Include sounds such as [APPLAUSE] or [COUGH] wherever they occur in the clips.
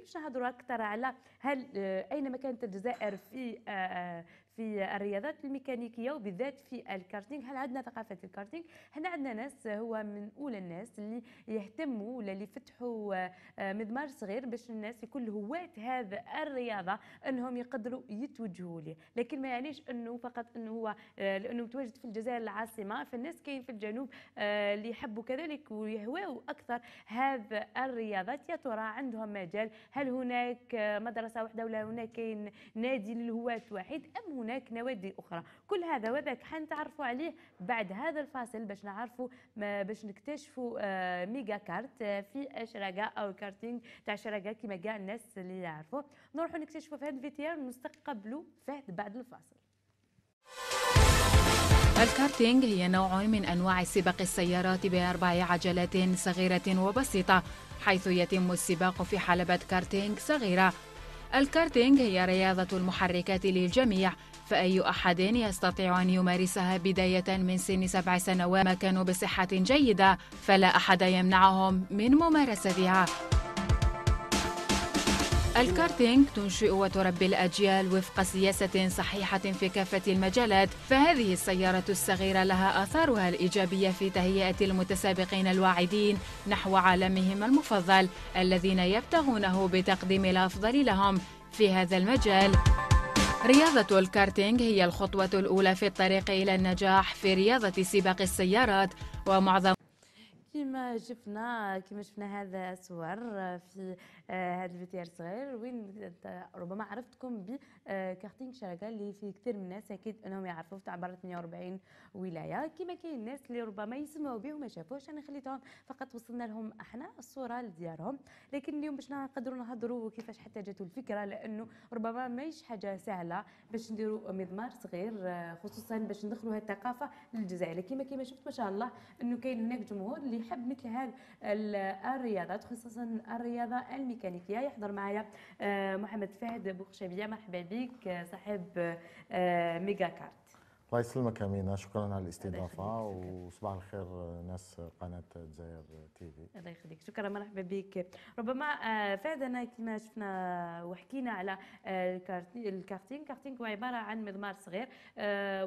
باش نهضروا أكثر على هل آه، اينما كانت الجزائر في آه، آه، في الرياضات الميكانيكية وبالذات في الكارتينج هل عندنا ثقافة الكارتينج هنا عندنا ناس هو من أولى الناس اللي يهتموا ولا اللي فتحوا آه، مضمار صغير باش الناس يكون هواة هذا الرياضة إنهم يقدروا يتوجهوا ليه. لكن ما يعنيش إنه فقط إنه هو آه، لأنه متواجد في الجزائر العاصمة فالناس كاين في الجنوب آه، اللي يحبوا كذلك ويهواوا أكثر هذا الرياضات. يا ترى عندهم مجال؟ هل هناك مدرسة واحدة ولا هناك كاين نادي للهواة واحد أم هناك نوادي أخرى. كل هذا وذاك حنتعرفوا عليه بعد هذا الفاصل باش نعرفوا باش نكتشفوا آه، ميجا كارت آه، في شراقه أو كارتينج تاع شراقه كما كاع الناس اللي يعرفوا. نروحوا نكتشفوا في هذا الفيديو ونستقبلوا فهد بعد الفاصل. الكارتينج هي نوع من أنواع سباق السيارات بأربع عجلات صغيرة وبسيطة حيث يتم السباق في حلبة كارتينج صغيرة. الكارتينج هي رياضة المحركات للجميع فأي أحد يستطيع أن يمارسها بداية من سن سبع سنوات ما كانوا بصحة جيدة فلا أحد يمنعهم من ممارستها. الكارتينج تنشئ وتربي الأجيال وفق سياسة صحيحة في كافة المجالات فهذه السيارة الصغيرة لها آثارها الإيجابية في تهيئة المتسابقين الواعدين نحو عالمهم المفضل الذين يبتغونه بتقديم الأفضل لهم في هذا المجال. رياضة الكارتينج هي الخطوة الأولى في الطريق إلى النجاح في رياضة سباق السيارات ومعظم كما شفنا كما شفنا هذا صور في هذا الفيديو الصغير وين ربما عرفتكم بكارتينج شراقه اللي في كثير من الناس أكيد أنهم يعرفوه تاع برا 48 ولاية. كما كاين الناس اللي ربما يسمعوا به وما شافوش أنا خليتهم فقط وصلنا لهم أحنا الصورة لديارهم. لكن اليوم باش نقدروا نهضروا كيفاش حتى جاتوا الفكرة لأنه ربما ماهيش حاجة سهلة باش نديروا مضمار صغير آه، خصوصا باش ندخلوا هذه الثقافة للجزائر. كما كما شفت ما شاء الله أنه كاين هناك جمهور اللي يحب مثل هذه ال- الرياضات خصوصا الرياضة الميكانيكيه يحضر معايا آه، محمد فهد بوخشبيه مرحبا بك آه، صاحب آه، ميجا كارت. الله يسلمك أمينة. شكرا على الاستضافة. وصباح الخير ناس قناة الجزائر تي في. الله يخليك شكرا. مرحبا بك. ربما فهد أنا كما شفنا وحكينا على الكارتي- الكارتينج الكارتينج هو عبارة عن مضمار صغير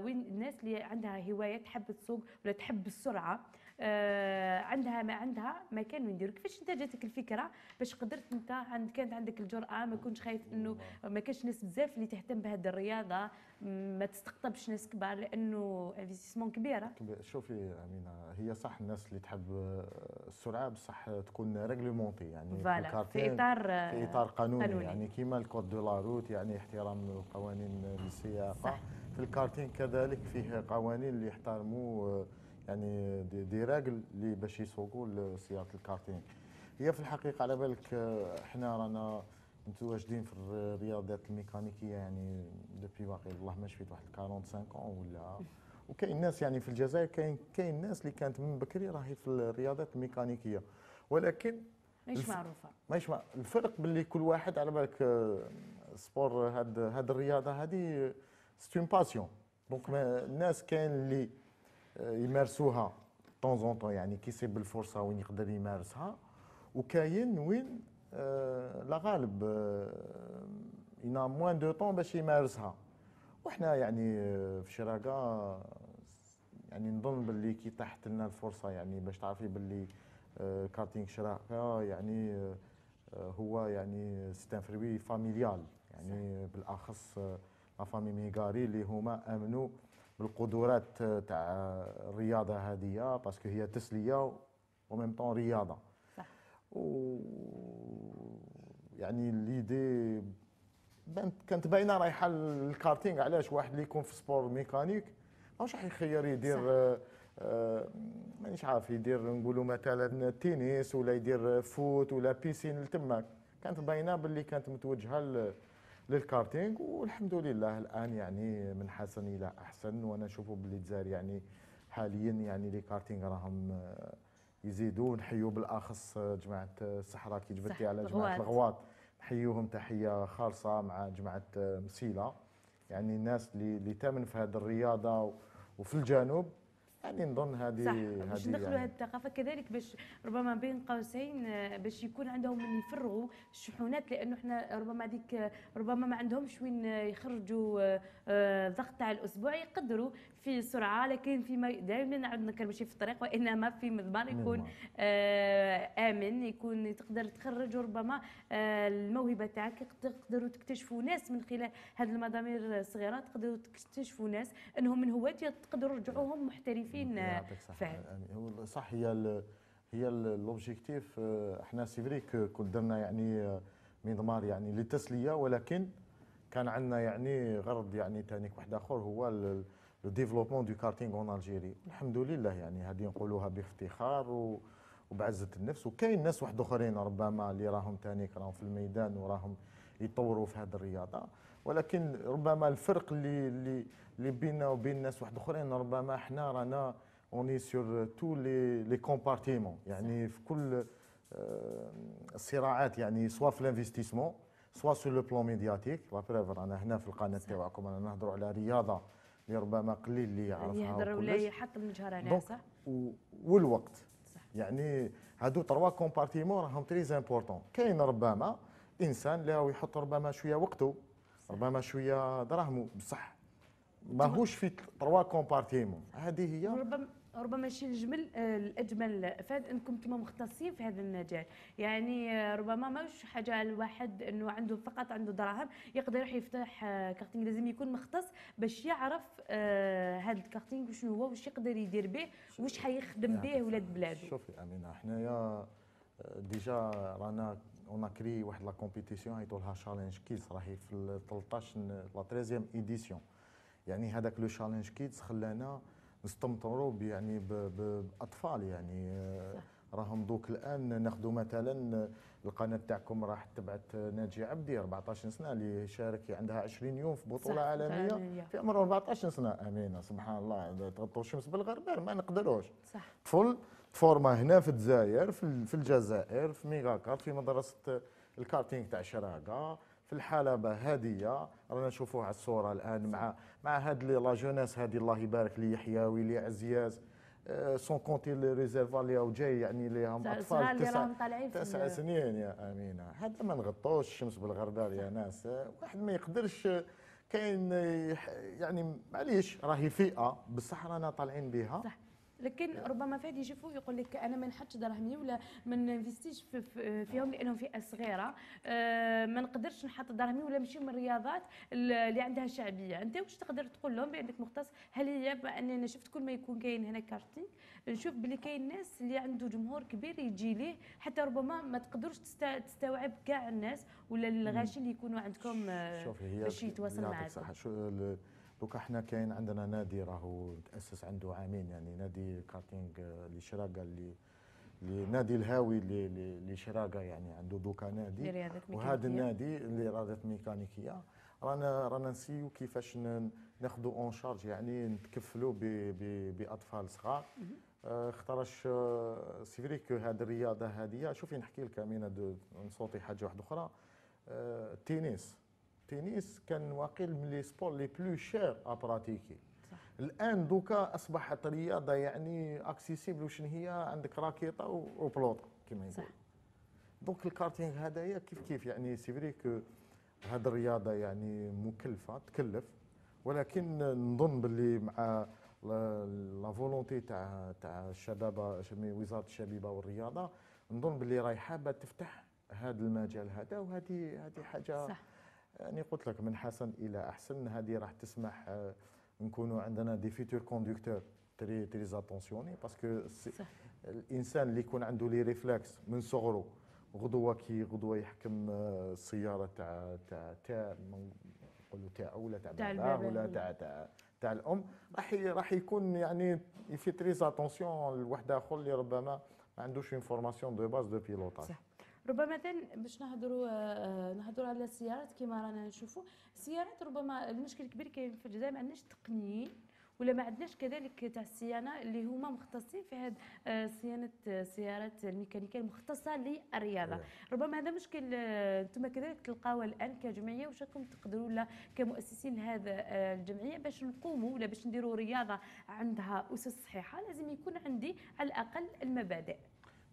وين الناس اللي عندها هواية تحب تسوق ولا تحب السرعة. عندها ما عندها مكان وين يديروا كيفاش انت جاتك الفكرة باش قدرت انت عند كانت عندك الجرأة ما كنتش خايف إنه ما كانش ناس بزاف اللي تهتم بهذه الرياضة ما تستقطبش ناس كبار لأنه investissement كبيره كب- شوفي أمينة هي صح الناس اللي تحب السرعة بصح تكون réglementée يعني في الكارتينغ إطار آه، في إطار قانوني, قانوني. يعني كيما ال code de la route يعني احترام القوانين السياقه. في الكارتينغ كذلك فيه قوانين اللي يحترموا آه، يعني des, des règles اللي باش يسوقوا سياره الكارتينغ. هي في الحقيقة على بالك آه، إحنا رانا متواجدين في الرياضات الميكانيكية يعني دوبي واقي الله ما شفيت واحد 45 اون ولا. وكاين ناس يعني في الجزائر كاين كاين ناس اللي كانت من بكري راهي في الرياضات الميكانيكية. ولكن مش الف- معروفة. ماهيش مع الفرق باللي كل واحد على بالك آه، سبور هاد هاد الرياضة هذه سي اون باسيون دونك الناس كاين اللي آه، يمارسوها temps en temps يعني كي يصيب الفرصة وين يقدر يمارسها. وكاين وين آه، لا غالب ينا moins de temps باش يمارسها. وحنا يعني آه، في شراقه يعني نظن باللي كي تاحت لنا الفرصة يعني باش تعرفي باللي كارتينغ شراقه يعني هو يعني vraiment familial يعني بالأخص la famille ميغاري اللي هما آمنوا بالقدرات آه، تاع الرياضة هذه parce que هي تسلية و même temps رياضة صح. و يعني l'idée بانت كانت باينة رايحة للكارتينغ علاش واحد اللي يكون في sport mécanique واش راح يخير يدير. آه، آه، مانيش عارف يدير نقولوا مثلا تنس ولا يدير فوت ولا piscine لتماك كانت باينة باللي كانت متوجهة للكارتينغ والحمد لله الآن يعني من حسن إلى أحسن. وأنا نشوفوا باللي الجزائر يعني حاليا يعني les karting راهم آه، يزيدوا نحيوا بالاخص آه، جماعة آه، الصحراء كي جبتي على جماعة الأغواط. نحيوهم تحية خالصه مع جماعة مسيله يعني الناس اللي اللي تامن في هذه الرياضة وفي الجنوب يعني نظن هذه صح باش هذه ندخلوا يعني. هذه الثقافة كذلك باش ربما بين قوسين آه، باش يكون عندهم من يفرغوا الشحونات لأنه إحنا ربما هذيك ربما ما عندهمش وين يخرجوا آه، آه، الضغط تاع الأسبوع يقدروا في سرعة لكن فيما دائما عندنا كان ماشي في الطريق وإنما في مضمار يكون. آه، آمن يكون تقدر تخرج ربما آه، الموهبة تاعك تقدروا تكتشفوا ناس من خلال هذه المضامير الصغيرة تقدروا تكتشفوا ناس إنهم من هواة تقدروا ترجعوهم محترفين آه، فعلا. يعني صح هي ال هي l'objectif إحنا c'est vrai كنت درنا يعني مضمار يعني للتسلية ولكن كان عندنا يعني غرض يعني ثاني واحد آخر هو le développement du karting en Algérie الحمد لله يعني هذه نقولوها بافتخار و وبعزة النفس. وكاين ناس واحد آخرين ربما اللي راهم ثاني راهم في الميدان وراهم يطوروا في هذه الرياضة. ولكن ربما الفرق اللي اللي اللي بيننا وبين ناس واحد آخرين ربما إحنا رانا on est sur tous les les compartiments يعني في كل آه، الصراعات يعني soit في ال investissement soit sur le plan médiatique la preuve رانا هنا في القناة تاعكم رانا نهضروا على رياضة اللي ربما قليل اللي يعرفها يهضر ولا. يحط من جهر عليها صح؟ والوقت صح. يعني هادو trois compartiments راهم très importants كاين ربما إنسان اللي يحط ربما شوية وقته ربما شوية دراهمه بصح ماهوش في trois compartiments هذه هي ربما ربما الشيء الجمل آه، الأجمل. فهد أنكم أنتم مختصين في هذا المجال يعني آه، ربما ماهوش حاجة الواحد إنه عنده فقط عنده دراهم يقدر يروح يفتح آه، كارتينغ. لازم يكون مختص باش يعرف هذا الكارتينغ شنو هو واش يقدر يدير به واش حيخدم به ولاد بلادو شوفي أمينة حنايا déjà رانا on crée واحد la compétition يطولها Challenge Kids راهي في ال 13 la 13 édition يعني هذاك le Challenge Kids خلانا نستمتعوا يعني بأطفال يعني. آه، راهم دوك الآن ناخذوا مثلا القناة تاعكم راح تبعت ناجي عبدي 14 سنة اللي شارك عندها 20 يوم في بطولة صح، عالمية. عالمية. في عمر 14 سنة. امينه سبحان الله. تغطوا الشمس بالغربال ما نقدروش. صح. طفل تفورما هنا في الجزائر في ال- في الجزائر في ميغا كارت في مدرسة الكارتينغ تاع شراقة. في الحلبة هادية. رانا نشوفوها على الصورة الآن مع مع هاد لا جونيس هادي الله يبارك لي يحيوي لي عزياز. سون كونتي لي ريزيرفا اللي هو جاي يعني اللي هم صغار اطفال تسع تسع سنين يا أمينة. هذا ما نغطوش الشمس بالغربال يا ناس. واحد ما يقدرش كاين يعني معليش راهي فئة بصح رانا طالعين بها. صح. لكن ربما فهد يشوفوا يقول لك أنا ما نحطش دراهمي ولا ما ننفستيش في في- فيهم لأنهم فئة صغيرة. آه، ما نقدرش نحط دراهمي ولا نمشي من الرياضات اللي عندها شعبية. أنت واش تقدر تقول لهم بأنك مختص؟ هل هي بأن أنا شفت كل ما يكون كاين هنا كارتينغ؟ نشوف بلي كاين ناس اللي عنده جمهور كبير يجي ليه حتى ربما ما تقدروش تست- تستوعب كاع الناس ولا الغاشي اللي يكونوا عندكم آه، باش يتواصل يعطيك دوكا إحنا كاين عندنا نادي راهو تأسس عنده عامين يعني نادي كارتينغ آه، لشراقه اللي اللي نادي الهاوي اللي اللي- اللي شراقه يعني عنده دوكا نادي. وهذا. النادي اللي رياضه ميكانيكية. رانا رانا نسيو كيفاش ناخذوا en charge يعني نتكفلوا ب- ب- بأطفال صغار. آه، خطرش آه، c'est vrai que هذه الرياضة هذه شوفي نحكي لك أمينة دو- نصوتي حاجة واحدة أخرى. التنس التنس كان واقيل من les sports les plus chers à pratiquer صح. الآن دوكا أصبحت رياضة يعني accessible وشن هي؟ عندك راكيطة وبلوطه كما صح. يقول donc الكارتينغ هذايا كيف كيف؟ يعني c'est vrai que هذه الرياضة يعني مكلفة تكلف ولكن نظن باللي مع la volonté تاع تاع الشباب وزارة الشبيبة والرياضة نظن باللي راهي حابه تفتح هذا المجال هذا وهذه هذه حاجة صح. يعني قلت لك من حسن إلى أحسن. هذه راح تسمح آه، نكونوا عندنا des futurs conducteurs très très attentionnés parce que الإنسان اللي يكون عنده les réflexes من صغره غدوة كي غدوة يحكم آه، السيارة تاع تاع تاع نقولوا تاعه ولا تاع البابا. ولا تاع تاع تاع الأم راح راح يكون يعني في très attention لواحد آخر اللي ربما ما عندوش une formation de base de pilotage صح. ربما مثلا باش نهضروا آه، نهضروا على السيارات كما رانا نشوفوا السيارات ربما المشكل الكبير كاين في الجزائر ما عندناش تقنيين ولا ما عندناش كذلك تاع الصيانة اللي هما مختصين في هذه آه، صيانة السيارات الميكانيكية المختصة للرياضة. ربما هذا مشكل آه، أنتم كذلك تلقاوه الآن كجمعية واش راكم تقدروا ولا كمؤسسين لهذا آه، الجمعية باش نقوموا ولا باش نديروا رياضة عندها أسس صحيحة؟ لازم يكون عندي على الأقل المبادئ.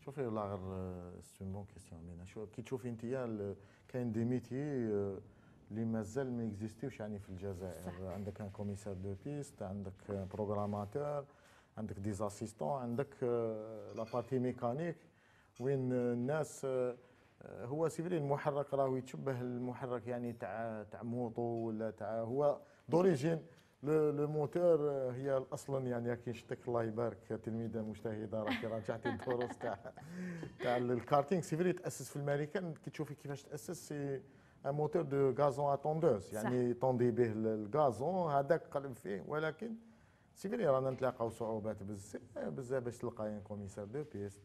شوفي والله غير سي بون كيستيون مينا. شو كي تشوفي أنت كاين des métiers اللي مازال ما existeيوش يعني في الجزائر. صح. عندك un commissaire de piste عندك programmateur عندك des assistants عندك la partie mécanique وين الناس آه، هو c'est vrai المحرك راهو يتشبه المحرك يعني تاع تاع موطو ولا تاع هو d'origine le آه، هي أصلا يعني كي شتك الله يبارك تلميذة مجتهده راكي راجعتي الدروس [LAUGHS] تاع تاع الكارتينغ. c'est vrai تأسس في الامريكان كي تشوفي كيفاش تأسس c'est un moteur de gazon à tondeuse يعني طوندي به ال gazon هذاك قلب فيه. ولكن c'est vrai رانا نتلاقاو صعوبات بزاف بزاف باش تلقاي un commissaire de piste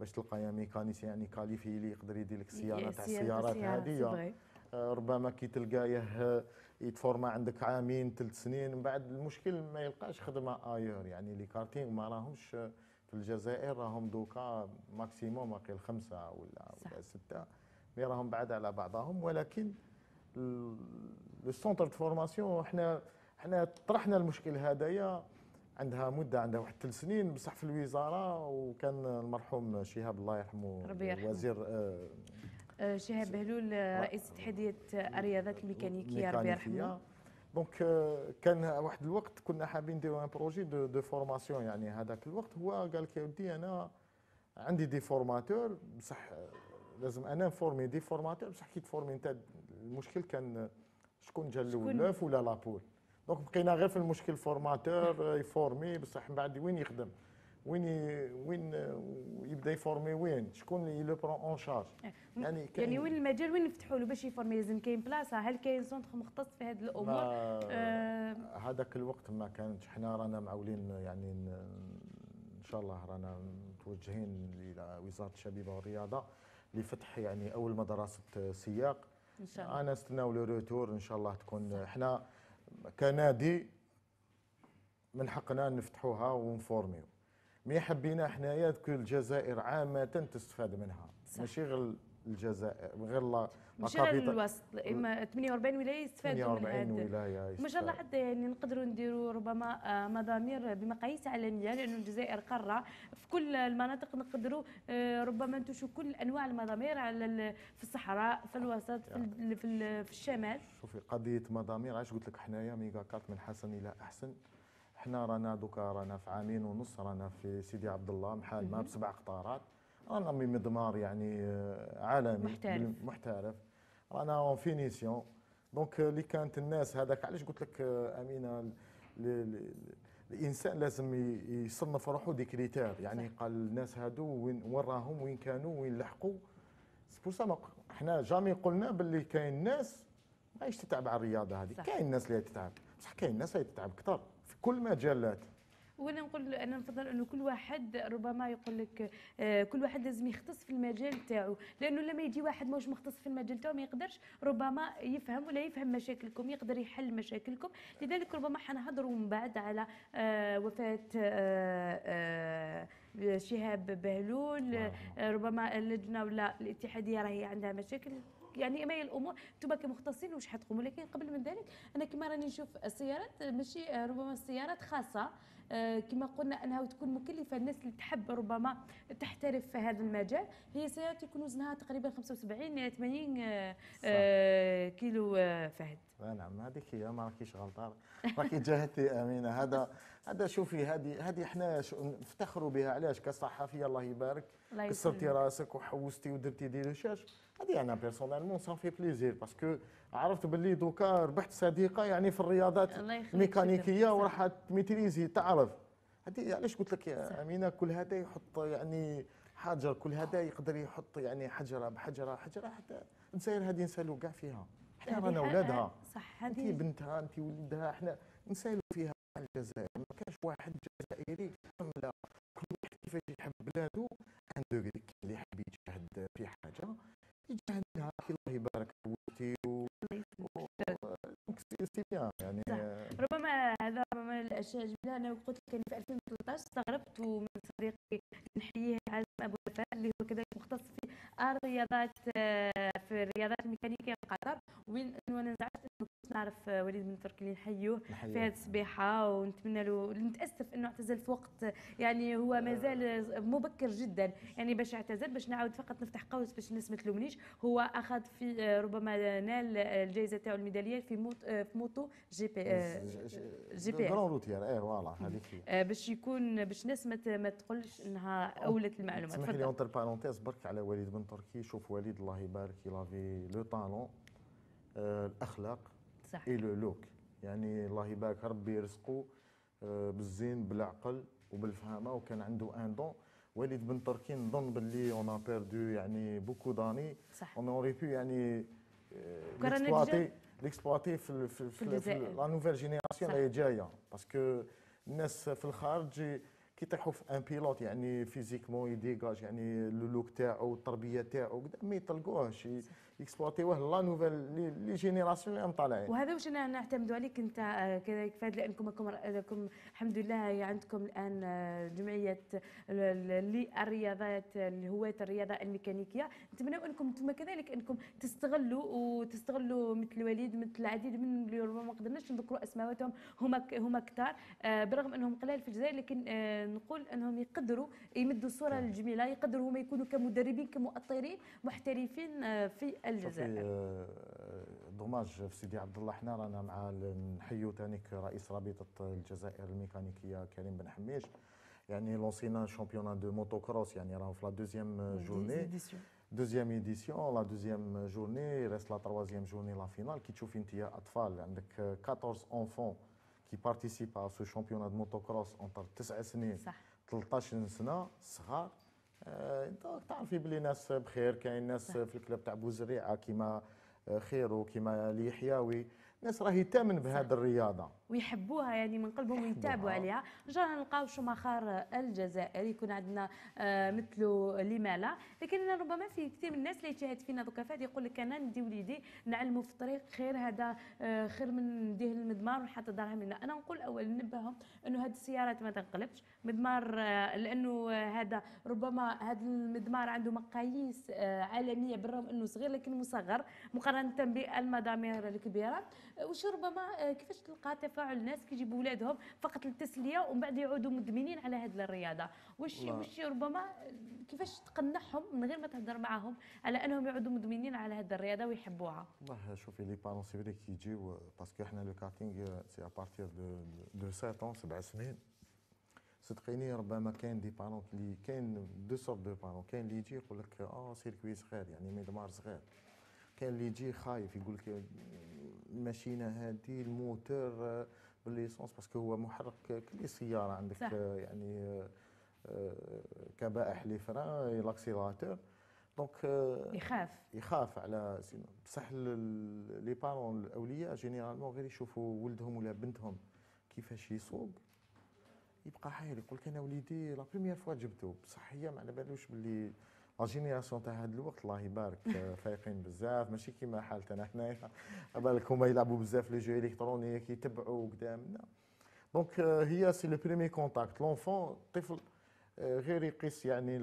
باش تلقاي un mécanicien يعني qualifié اللي يقدر يدير لك الصيانه تاع السيارات هذه. آه، ربما كي تلقايه آه، يتforma عندك عامين ثلاث سنين من بعد المشكل ما يلقاش خدمة ailleurs يعني les kartings ما راهمش في الجزائر راهم دوكا maximum واقيل خمسه ولا صح. ولا ستة mais راهم بعاد على بعضهم ولكن le centre de formation إحنا إحنا طرحنا المشكل هذايا عندها مدة عندها واحد ثلاث سنين بصح في الوزارة وكان المرحوم شهاب الله يرحمه ربي يرحمه. وزير آه، شهاب بهلول رئيس اتحاديه الرياضات الميكانيكيه ربي يرحمه donc كان واحد الوقت كنا حابين نديرو un projet de de formation يعني هذاك الوقت هو قال لك يا ودي أنا عندي des formateurs بصح لازم أنا نformer des formateurs بصح كي تformer انت المشكل كان شكون جا شكون؟ الأول l'œuf ولا la poule donc بقينا غير في المشكل formateur يformer بصح من بعد وين يخدم وين وين آه، يبدا يformer وين؟ شكون اللي le prend en charge؟ يعني كاين- يعني وين المجال وين نفتحوا له باش يformer؟ لازم كاين بلاصة. هل كاين centre مختص في هذه الأمور؟ آه، هذاك الوقت ما كانش. حنا رانا معولين يعني إن شاء الله رانا متوجهين إلى وزارة الشبيبه والرياضة لفتح يعني أول مدرسة سياقة. إن شاء الله. أنا نستناو le retour إن شاء الله تكون إحنا كنادي من حقنا نفتحوها ونفورميو. مي حبينا حنايا كل الجزائر عامة تستفاد منها صح. ماشي غير الجزائر غير لا ماشي غير. الوسط إما 48 ولاية يستفادوا من 48 هذا ولاية ما شاء الله. حتى يعني نقدروا نديروا ربما آه، مضامير بمقاييس عالمية لأنه الجزائر قارة في كل المناطق نقدروا آه، ربما ننتجوا كل أنواع المضامير على في الصحراء في الوسط في ال- في, ال- في الشمال شوفي قضية مضامير علاش قلت لك حنايا ميغا كارت من حسن إلى أحسن حنا رانا دوكا رانا في عامين ونص رانا في سيدي عبد الله محال ما بسبع قطارات. رانا بمضمار يعني آه، عالمي محترف. محترف. رانا اون فينيسيون دونك اللي كانت الناس هذاك علاش قلت لك آه، أمينة ال- ال- ال- الإنسان لازم يصنف روحه دي كريتير يعني قال الناس هادو وين وين راهم وين كانوا وين لحقوا. c'est pour ça حنا jamais قلنا باللي كاين ناس ماهيش تتعب على الرياضة هذه. صح. كاين ناس اللي تتعب. بصح كاين ناس اللي تتعب أكثر في كل مجالات. وأنا نقول أنا نفضل انه كل واحد ربما يقول لك آه، كل واحد لازم يختص في المجال تاعو. لأنه لما يجي واحد ماهوش مختص في المجال تاعو ما يقدرش ربما يفهم ولا يفهم مشاكلكم يقدر يحل مشاكلكم. لذلك ربما حنهضروا من بعد على آه، وفاة آه، شهاب بهلول. آه، ربما اللجنة ولا الاتحادية راهي عندها مشاكل. يعني ما هي الأمور أنتم كمختصين واش حتقوموا. لكن قبل من ذلك أنا كما راني نشوف السيارات ماشي آه، ربما السيارات خاصة آه، كما قلنا أنها تكون مكلفة الناس اللي تحب ربما تحترف في هذا المجال هي سيارات يكون وزنها تقريبا 75 إلى 80 آه، كيلو فهد. نعم هذيك هي ما راكيش غلطان. راكي جاهدتي أمينة. هذا هذا شوفي هذه هذه إحنا نفتخروا بها. علاش؟ كصحفيه الله يبارك. كسرتي. راسك وحوستي ودرتي des recherches. هذه أنا personnellement ça me fait plaisir parce que عرفت باللي دوكا ربحت صديقة يعني في الرياضات الميكانيكيه. وراح ت maîtriser تعرف. هذه علاش قلت لك يا أمينة؟ كل هذا يحط يعني حجر كل هذا يقدر يحط يعني حجرة بحجرة حجرة حتى الجزائر هذه نسالوا كاع فيها. إحنا رانا اولادها صح انت بنتها انت ولدها إحنا نسالوا فيها الجزائر. ما كانش واحد جزائري كل واحد كيفاش يحب بلادو عنده قلك اللي يحب يجاهد في حاجة يجاهدها كي الله يبارك بيان يعني صح. ربما هذا ربما الأشياء اشياء جميله أنا قلت لك في 2013 استغربت ومن صديقي نحييه عازم أبو وفاء اللي هو كذلك مختص في الرياضات آه، في الرياضات الميكانيكية قطر وين أنا كنت نعرف وليد بن تركي اللي نحيوه في هذه السباحه ونتمنى له نتاسف أنه اعتزل في وقت يعني هو مازال مبكر جدا يعني باش اعتزل باش نعاود فقط نفتح قوس باش الناس ما تلومنيش. هو أخذ في آه، ربما نال الجائزة تاعو الميدالية في موت آه، في moto GP GP grand routière إيه voilà هذيك باش يكون باش الناس ما تقولش إنها أولت المعلومات تفضل لي entre parenthèses برك على وليد بن تركي شوف وليد الله يبارك il avait le talent الأخلاق. صح. le look يعني الله يبارك ربي يرزقه آه، بالزين بالعقل وبالفهامه وكان عنده un don وليد بن تركي نظن باللي on a perdu يعني beaucoup d'années صح. on aurait pu يعني l'exploiter l'exploiter في في, في, في la nouvelle génération اللي جاية parce que الناس في الخارج كي يطيحوا في un pilote يعني physiquement il dégage يعني le look تاعو التربية تاعو ما يطلقوهش ي exploiter وه la nouvelle les générations اللي طالعين وهذا واش نعتمدوا عليك أنت آه، كذلك فهد لأنكم لكم الحمد لله عندكم الآن آه، جمعية للرياضات الهواة الرياضة الميكانيكية. نتمنى أنكم أنتم كذلك أنكم تستغلوا وتستغلوا مثل وليد مثل العديد من اللي ربما ما قدرناش نذكروا أسماءاتهم هما هما كثار آه، برغم أنهم قلال في الجزائر لكن نقول أنهم يقدروا يمدوا الصورة الجميله يقدروا هما يكونوا كمدربين كمؤطرين محترفين في الجزائر. dommage في سيدي عبد الله. حنا رانا مع نحيو ثانيك رئيس رابطة الجزائر الميكانيكية كريم بن حميش. يعني lanc ينا championnat de motocross يعني راهو في la deuxième journée. deuxième édition la deuxième journée. reste la troisième journée la finale كي تشوفي انت أطفال؟ عندك 14 enfants qui participent à ce championnat de motocross entre 9 سنين صح. 13 سنة صغار. انت تعرفي بلي ناس بخير كاين ناس في الكلاب تاع بوزريعة كيما خيرو كيما اليحيوي الناس راهي تامن بهذه الرياضة. ويحبوها يعني من قلبهم ويتابعوا عليها. جانا نلقاو شماخر الجزائر يكون عندنا آه مثله لما لا لكن ربما في كثير من الناس اللي يشاهد فينا دوكا. فهد يقول لك أنا ندي وليدي نعلمه في الطريق خير هذا آه خير من نديه المدمار ونحط دراهم لنا. أنا نقول أول ننبههم إنه هذه السيارات ما تنقلبش. مدمار آه لأنه هذا ربما هذا المدمار عنده مقاييس عالمية بالرغم إنه صغير لكن مصغر مقارنة بالمدامير الكبيرة. وش ربما كيفاش تلقى تفاعل الناس كيجيبوا ولادهم فقط للتسلية ومن بعد يعودوا مدمنين على هذه الرياضة. واش واش ربما كيفاش تقنعهم من غير ما تهضر معاهم على أنهم يعودوا مدمنين على هذه الرياضة ويحبوها؟ والله شوفي les parents c'est vrai كيجيو parce que حنا le karting c'est à partir de de 7 سبع سنين صدقيني ربما كاين des parents اللي كاين deux sortes de parents كاين اللي يجي يقول لك آه circuit صغير يعني ميدمار صغير. كاين اللي يجي خايف يقول لك الماشينة هذه ال moteur ب l'essence parce que هو محرك كل سيارة عندك صح. يعني كبائح les freins l'accélérateur. donc يخاف. يخاف على بصح les parents الأولياء généralement غير يشوفوا ولدهم ولا بنتهم كيفاش يسوق يبقى حاير يقول لك أنا وليدي la première fois جبته بصح هي ما على بالوش باللي la génération تاع هذا الوقت الله يبارك فايقين بزاف. ماشي كيما حالتنا حنايا. بالك هما يلعبوا بزاف les jeux électroniques يتبعوا قدامنا. donc هي c'est le premier contact l'enfant الطفل غير يقيس يعني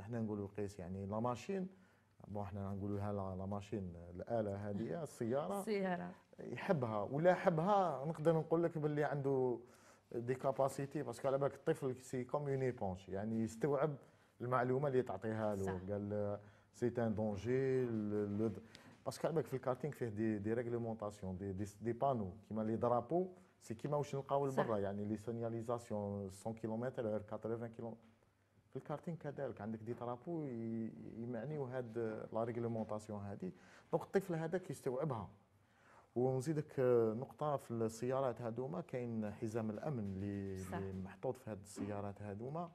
إحنا نقولوا يقيس يعني la machine. bon إحنا نقولوا لها la machine الآلة هذه السيارة. السيارة. يحبها ولا يحبها نقدر نقول لك باللي عنده des capacités parce que على بالك الطفل c'est comme un يعني يستوعب المعلومة اللي تعطيها له. قال c'est un danger parce que بالك في الكارتينغ فيه des des réglementations des des, des panneaux كيما les drapeaux c'est كيما واش نلقاو لبرا يعني les signalisations 100 كيلومتر 80 كيلومتر في الكارتينغ كذلك. عندك des drapeaux يمعنيو هاد la réglementation هادي. donc الطفل هذاك يستوعبها. ونزيدك نقطة في السيارات هذوما كاين حزام الأمن اللي محطوط في هاد السيارات هذوما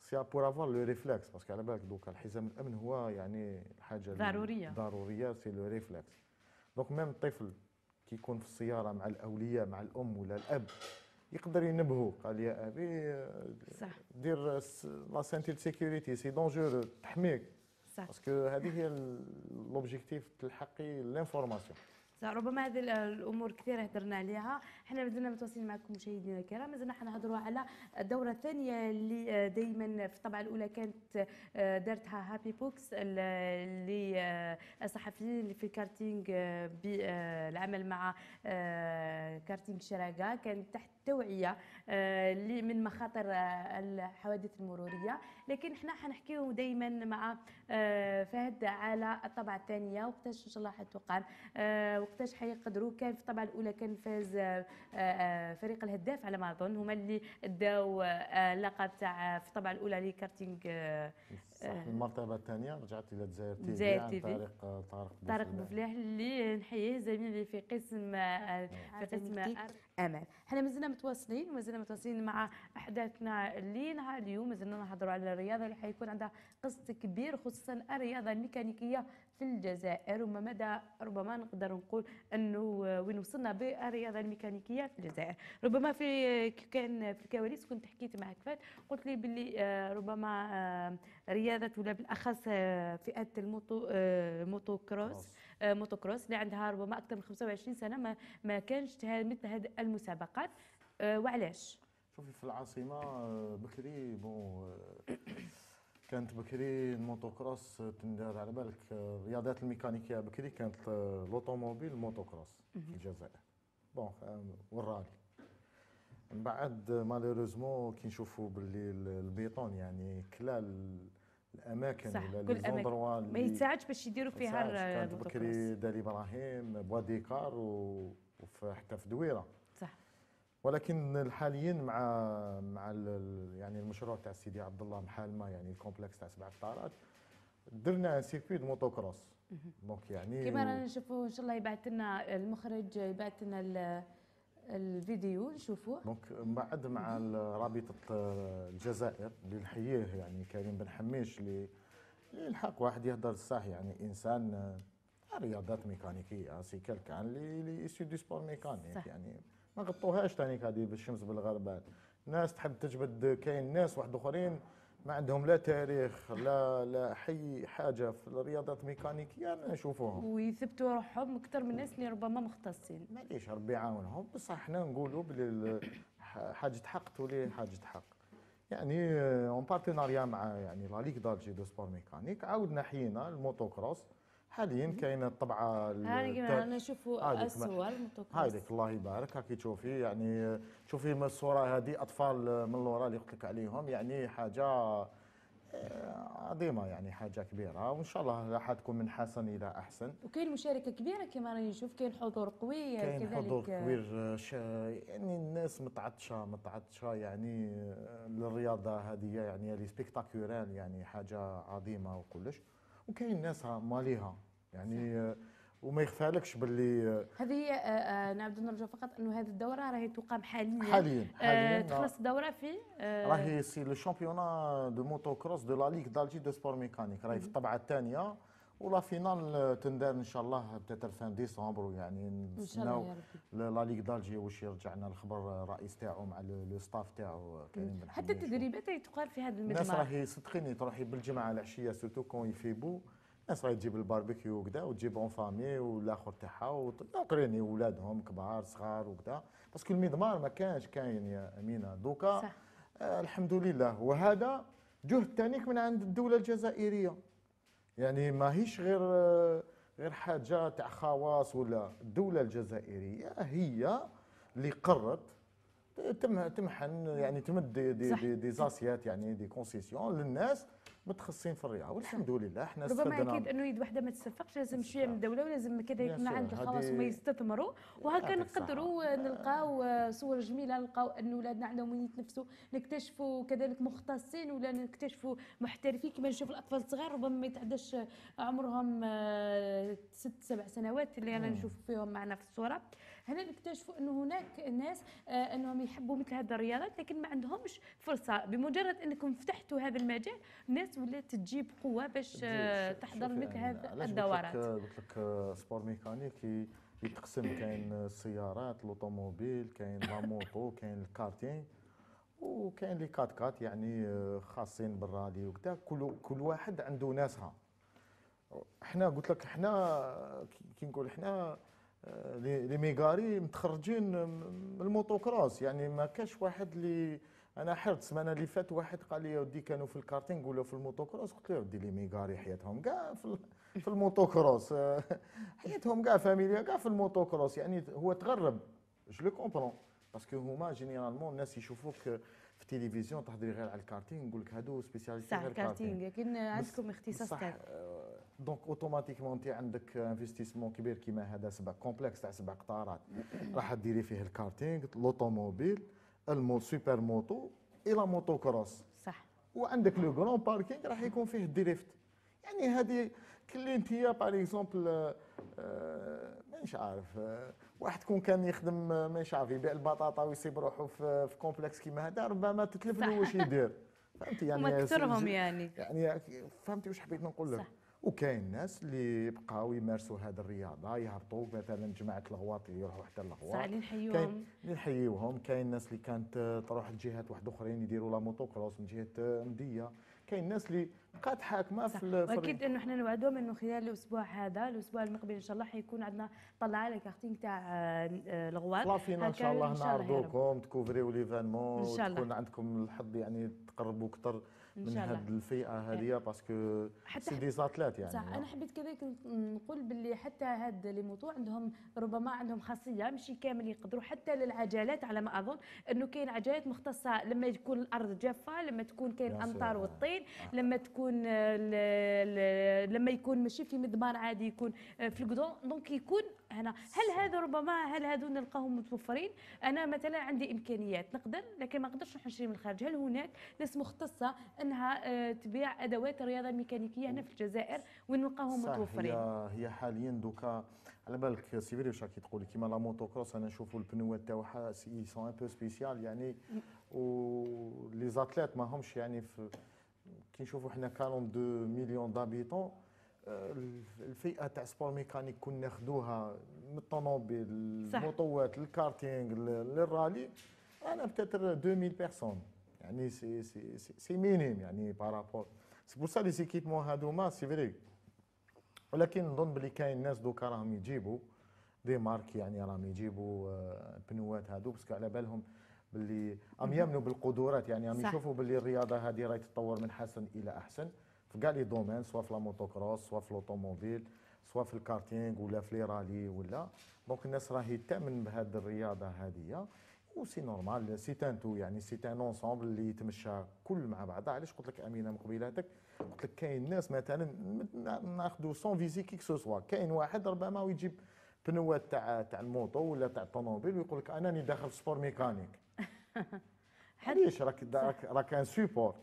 c'est pour avoir le réflexe parce que على بالك دوكا الحزام الامن هو يعني حاجة ضرورية. ضرورية c'est le réflexe donc même الطفل كي يكون في السيارة مع الأولياء مع الأم ولا الأب يقدر ينبهو قال يا أبي صح. دير la ceinture sécurité c'est danger تحميك. صح. parce que هذه هي l'objectif تلحقي l'information ربما هذه الأمور كثيرة هدرنا عليها. إحنا مازلنا متواصلين معكم مشاهدينا الكرام مازلنا حنهضروا على الدورة الثانية اللي دائما في الطبعه الأولى كانت آه، دارتها Happy Box للصحفيين آه، اللي في الكارتينج آه، بالعمل مع كارتينج شراقة كان تحت توعية من مخاطر الحوادث المرورية. لكن إحنا حنحكيو دائما مع فهد على الطبعه الثانية وقتاش إن شاء الله حتقام وقتاش حيقدروا. كان في الطبعه الأولى كان فاز آه، آه، فريق الهداف على ما اظن هما اللي داو آه، اللقب تاع في الطبعة الأولى لكارتينغ المرتبة الثانية رجعت إلى الجزائر تي في عن طريق طارق طارق بوفلاح اللي نحييه زميلي في قسم في قسم أمل. حنا مازلنا متواصلين مازلنا متواصلين مع أحداثنا اللي نهار اليوم مازلنا نهضروا على الرياضة اللي حيكون عندها قسط كبير خصوصا الرياضة الميكانيكية في الجزائر. وما مدى ربما نقدر نقول أنه وين وصلنا بالرياضة الميكانيكية في الجزائر. ربما في كان في الكواليس كنت حكيت معك فات قلت لي باللي آه، ربما آه، رياضه ولا بالأخص آه، فئة الموتو موتو كروس. موتو كروس اللي عندها ربما أكثر من 25 سنة ما ما كانش مثل هذه المسابقات. وعلاش؟ شوفي في العاصمة بكري bon كانت بكري الموتو كروس تندار على بالك الرياضات الميكانيكية بكري كانت l'automobile cross في الجزائر. bon والرالي. من بعد malheureusement كي نشوفوا باللي البيطون يعني كلا الأماكن صح كل ما يتساعدش باش يديروا فيها كانت بكري دالي إبراهيم بواديكار وفي حتى في دويرة. ولكن حاليا مع مع يعني المشروع تاع سيدي عبد الله محالمة يعني ال complexe تاع سبع هكتارات درنا circuit de motocross donc يعني كيما رانا نشوفوا إن شاء الله يبعث لنا المخرج يبعث لنا الفيديو نشوفوه. donc من بعد مع رابطة الجزائر اللي نحييه يعني كريم بن حميش اللي الحق واحد يهدر الصح يعني إنسان رياضات ميكانيكية c'est quelqu'un اللي اللي issu des sports mécaniques يعني ما غطوهاش ثاني هذه بالشمس بالغربال ناس تحب تجبد كاين ناس واحد آخرين ما عندهم لا تاريخ لا لا حي حاجة في الرياضات الميكانيكيه أنا نشوفوهم ويثبتوا روحهم أكثر من الناس اللي ربما مختصين. معليش ربي يعاونهم بصح حنا نقولوا بلي حاجة حق تولي حاجة حق. يعني en partenariat مع يعني la ligue d'Alger de sports mécaniques عاودنا حيينا الموتو كروس حاليا كاينة الطبعة هاني أنا نشوفوا الصور هايديك الله يبارك. هاكي تشوفي يعني شوفي من الصورة هذه أطفال من اللورا اللي قلت لك عليهم يعني حاجة آه، عظيمة يعني حاجة كبيرة. وإن شاء الله راح تكون من حسن إلى أحسن. وكاين مشاركة كبيرة كما راني نشوف كاين حضور قوي كاين حضور كبير يعني الناس متعطشة متعطشة يعني للرياضة هذه يعني لي يعني حاجة عظيمة وكلش. وكاين ناس ماليها. يعني وما يخفالكش باللي هذه هي آه، آه، نعبد نرجو فقط أنه هذه الدورة راهي تقام حاليا. حاليا آه، حاليا تخلص الدورة في راهي c'est le championnat de motocross de la ligue d'Alger de sports mécaniques. راهي في الطبعة الثانية. و la finale تندار إن شاء الله peut-être fin décembre يعني نستناو la ligue d'Alger واش يرجع لنا الخبر الرئيس تاعو مع le staff تاعو كريم بن حتى التدريبات تقال في هذا المجمع. الناس راهي صدقيني تروحي بالجمعة العشية surtout quand il fait beau الناس راهي تجيب الباربيكيو وكذا وتجيب en famille والآخر تاعها وتريني ولادهم كبار صغار وكذا parce que المضمار ما كانش كاين يا أمينة. دوكا صح. آه الحمد لله. وهذا جهد ثاني من عند الدولة الجزائرية. يعني ماهيش غير غير حاجة تاع خواص ولا الدولة الجزائرية هي اللي قررت تمحن يعني تمد دي, دي, دي, دي زاسيات يعني دي كونسيسيون للناس متخصصين في الرياضة والحمد لله إحنا ربما أكيد إنه يد وحدة ما تستفقش لازم شوية من الدولة ولازم كذا يكون عند الخواص وما يستثمروا. وهكا نقدروا نلقاو صور جميلة نلقاو أن اولادنا عندهم وين يتنفسوا. نكتشفوا كذلك مختصين ولا نكتشفوا محترفين. كما نشوف الأطفال الصغار ربما ما يتعداش عمرهم آه، ست سبع سنوات اللي أنا نشوف فيهم معنا في الصورة. هنا نكتشفوا أنه هناك ناس آه، أنهم يحبوا مثل هذه الرياضات لكن ما عندهمش فرصة. بمجرد أنكم فتحتوا هذا المجال الناس ولات تجيب قوة باش آه، تحضر مثل هذه الدورات. قلت لك آه، sport mécanique يتقسم. كاين السيارات ال automobile كاين la moto كاين الكارتينغ وكاين les quatre-quatre يعني خاصين بالرالي وكذا. كل كل واحد عنده ناسها. إحنا قلت لك إحنا كي نقول إحنا آه، les ميغاري متخرجين من الموتوكروس. يعني ما كاش واحد اللي أنا حرت السمانة اللي فات واحد قال لي ودي كانوا في الكارتينغ ولا في الموتوكروس. قلت له ودي les ميغاري حياتهم كاع في ال- في الموتوكروس. آه، حياتهم كاع فاميليا كاع في الموتوكروس. يعني هو تغرب. je le comprends باسكو هما جينيرالمون الناس يشوفوك في التلفزيون تهضري غير على الكارتينغ يقول لك هادو سبيسياليتي صح غير الكارتينغ. كارتينغ. لكن عندكم اختصاص تاني آه، دونك اوتوماتيكمون انت عندك انفستيسمون كبير كيما هذا سبع كومبلكس تاع سبع قطارات. [COUGHS] راح ديري فيه الكارتينغ لوطوموبيل المو سوبر موتو إلى موتو كروس صح. وعندك لو غران باركينغ راح يكون فيه الدريفت يعني هذه كلي انت باغ اكزومبل مانيش عارف آه، واحد كون كان يخدم آه، مانيش عارف يبيع البطاطا ويصيب روحه في في complexe كيما هذا ربما تتلف. له واش يدير. فهمتي؟ يعني كثرهم يعني. يعني فهمتي واش حبيت نقول لك؟ صح. وكاين ناس اللي بقاو يمارسوا هذه الرياضة يهبطوا مثلا جماعة الغواط يروحوا حتى صح الغواط اللي نحيوهم كاين اللي نحييوهم كاين الناس اللي كانت تروح لجهات واحد أخرين يديروا la motocross من جهة مدية. كاين الناس اللي بقات حاكمه في ال- في وأكيد إنه إحنا نوعدهم إنه خلال الأسبوع هذا الأسبوع المقبل إن شاء الله حيكون عندنا طلعة على كارتينغ تاع آه، آه، الغوات لافينا إن شاء الله إن شاء الله يا رب. نعرضوكم تكوفريو الله. وتكون عندكم الحظ يعني تقربوا أكثر من هذه الفئة هذه parce que حتى c'est des athlètes يعني صح أنا حبيت كذلك نقول باللي حتى هاد les motos عندهم ربما عندهم خاصية ماشي كامل يقدروا حتى للعجلات على ما أظن إنه كاين عجلات مختصة لما تكون الأرض جافة لما تكون كاين أمطار. والطين لما تكون آه، ل- ل- لما يكون ماشي في مضمار عادي يكون آه، في ال goudron donc يكون هنا. هل هذا ربما هل هذو نلقاهم متوفرين؟ أنا مثلا عندي إمكانيات. نقدر؟ لكن ما نقدرش نروح نشري من الخارج. هل هناك ناس مختصة أنها آه، تبيع أدوات الرياضه الميكانيكيه هنا في الجزائر وين نلقاهم صح متوفرين؟ هي هي حاليا دوكا على بالك c'est vrai واش راكي تقولي؟ كيما la motocross أنا نشوفوا البنوات تاعها c'est sont un peu spécial يعني و لي زاتليت ما همش يعني في كي نشوفوا حنا 42 مليون دابيتون آه، الفئه تاع سبور ميكانيك كنا ناخذوها من الطوموبيل. الموطوات الكارتينغ للرالي أنا بتاتر 2000 بيرسون. يعني سي سي سي, مينيم يعني بارابور سي بور سا لي زيكيبمون هادوما سي فري ولكن نظن بلي كاين ناس دوكا راهم يجيبوا دي مارك يعني راهم يجيبوا آه، البنوات هادو باسكو على بالهم باللي راهم يامنوا بالقدرات يعني صح. يشوفوا باللي الرياضة هذه راهي تتطور من حسن إلى أحسن. في كاع les domaines سواء في la motocross سواء في l'automobile سواء في الكارتينغ ولا في لي رالي ولا. donc الناس راهي تأمن بهذه الرياضة هذه و c'est normal c'est tout يعني c'est un ensemble اللي يتمشى كل مع بعضها. علاش قلت لك أمينة من قبيلاتك؟ قلت لك كاين ناس مثلا ناخذوا sans viser qui que ce soit. كاين واحد ربما ويجيب pneuات تاع تاع الموطو ولا تاع الطوموبيل ويقول لك أنا راني داخل sport mécanique. علاش راك راك un support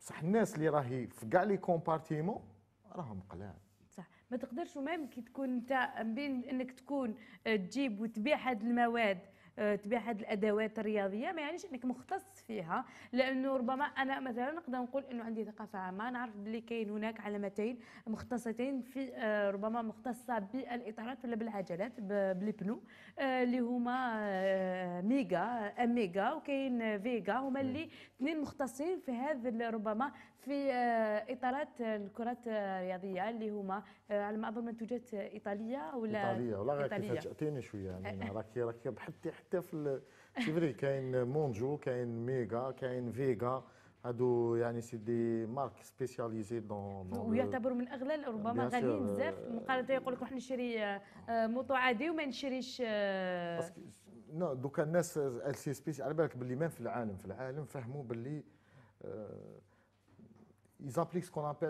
بصح الناس اللي راهي في كاع les compartiments راهم قلال. صح. ما تقدرش même كي تكون انت بين انك تكون تجيب وتبيع هذه المواد تبيع هذه الأدوات الرياضية. ما يعنيش إنك مختص فيها لأنه ربما أنا مثلا نقدر نقول إنه عندي ثقافه عامه نعرف بلي كاين هناك علامتين مختصتين في آه، ربما مختصة بالإطارات ولا بالعجلات بالبنو آه، اللي هما آه، ميجا أميجا وكاين فيجا. هما اللي اثنين مختصين في هذا ربما في آه، إطارات الكرات الرياضيه اللي هما آه، على ما أظن منتوجات إيطالية ولا إيطالية. ولا غير. كيفاش تعطيني شوية امينه [LAUGHS] راكي راكي حتى حتى في ال- سي فري كاين مونجو كاين ميغا كاين فيغا. هادو يعني سي دي مارك سبيسياليزي دون ويعتبروا من اغلى ربما غاليين بزاف. مقارنه يقول لك روح نشري آه، آه، موطو عادي وما نشريش آه، نو دوكا الناس ال سي سبيسي على بالك باللي ما في العالم في العالم فهموا باللي يزابليك سكون ابل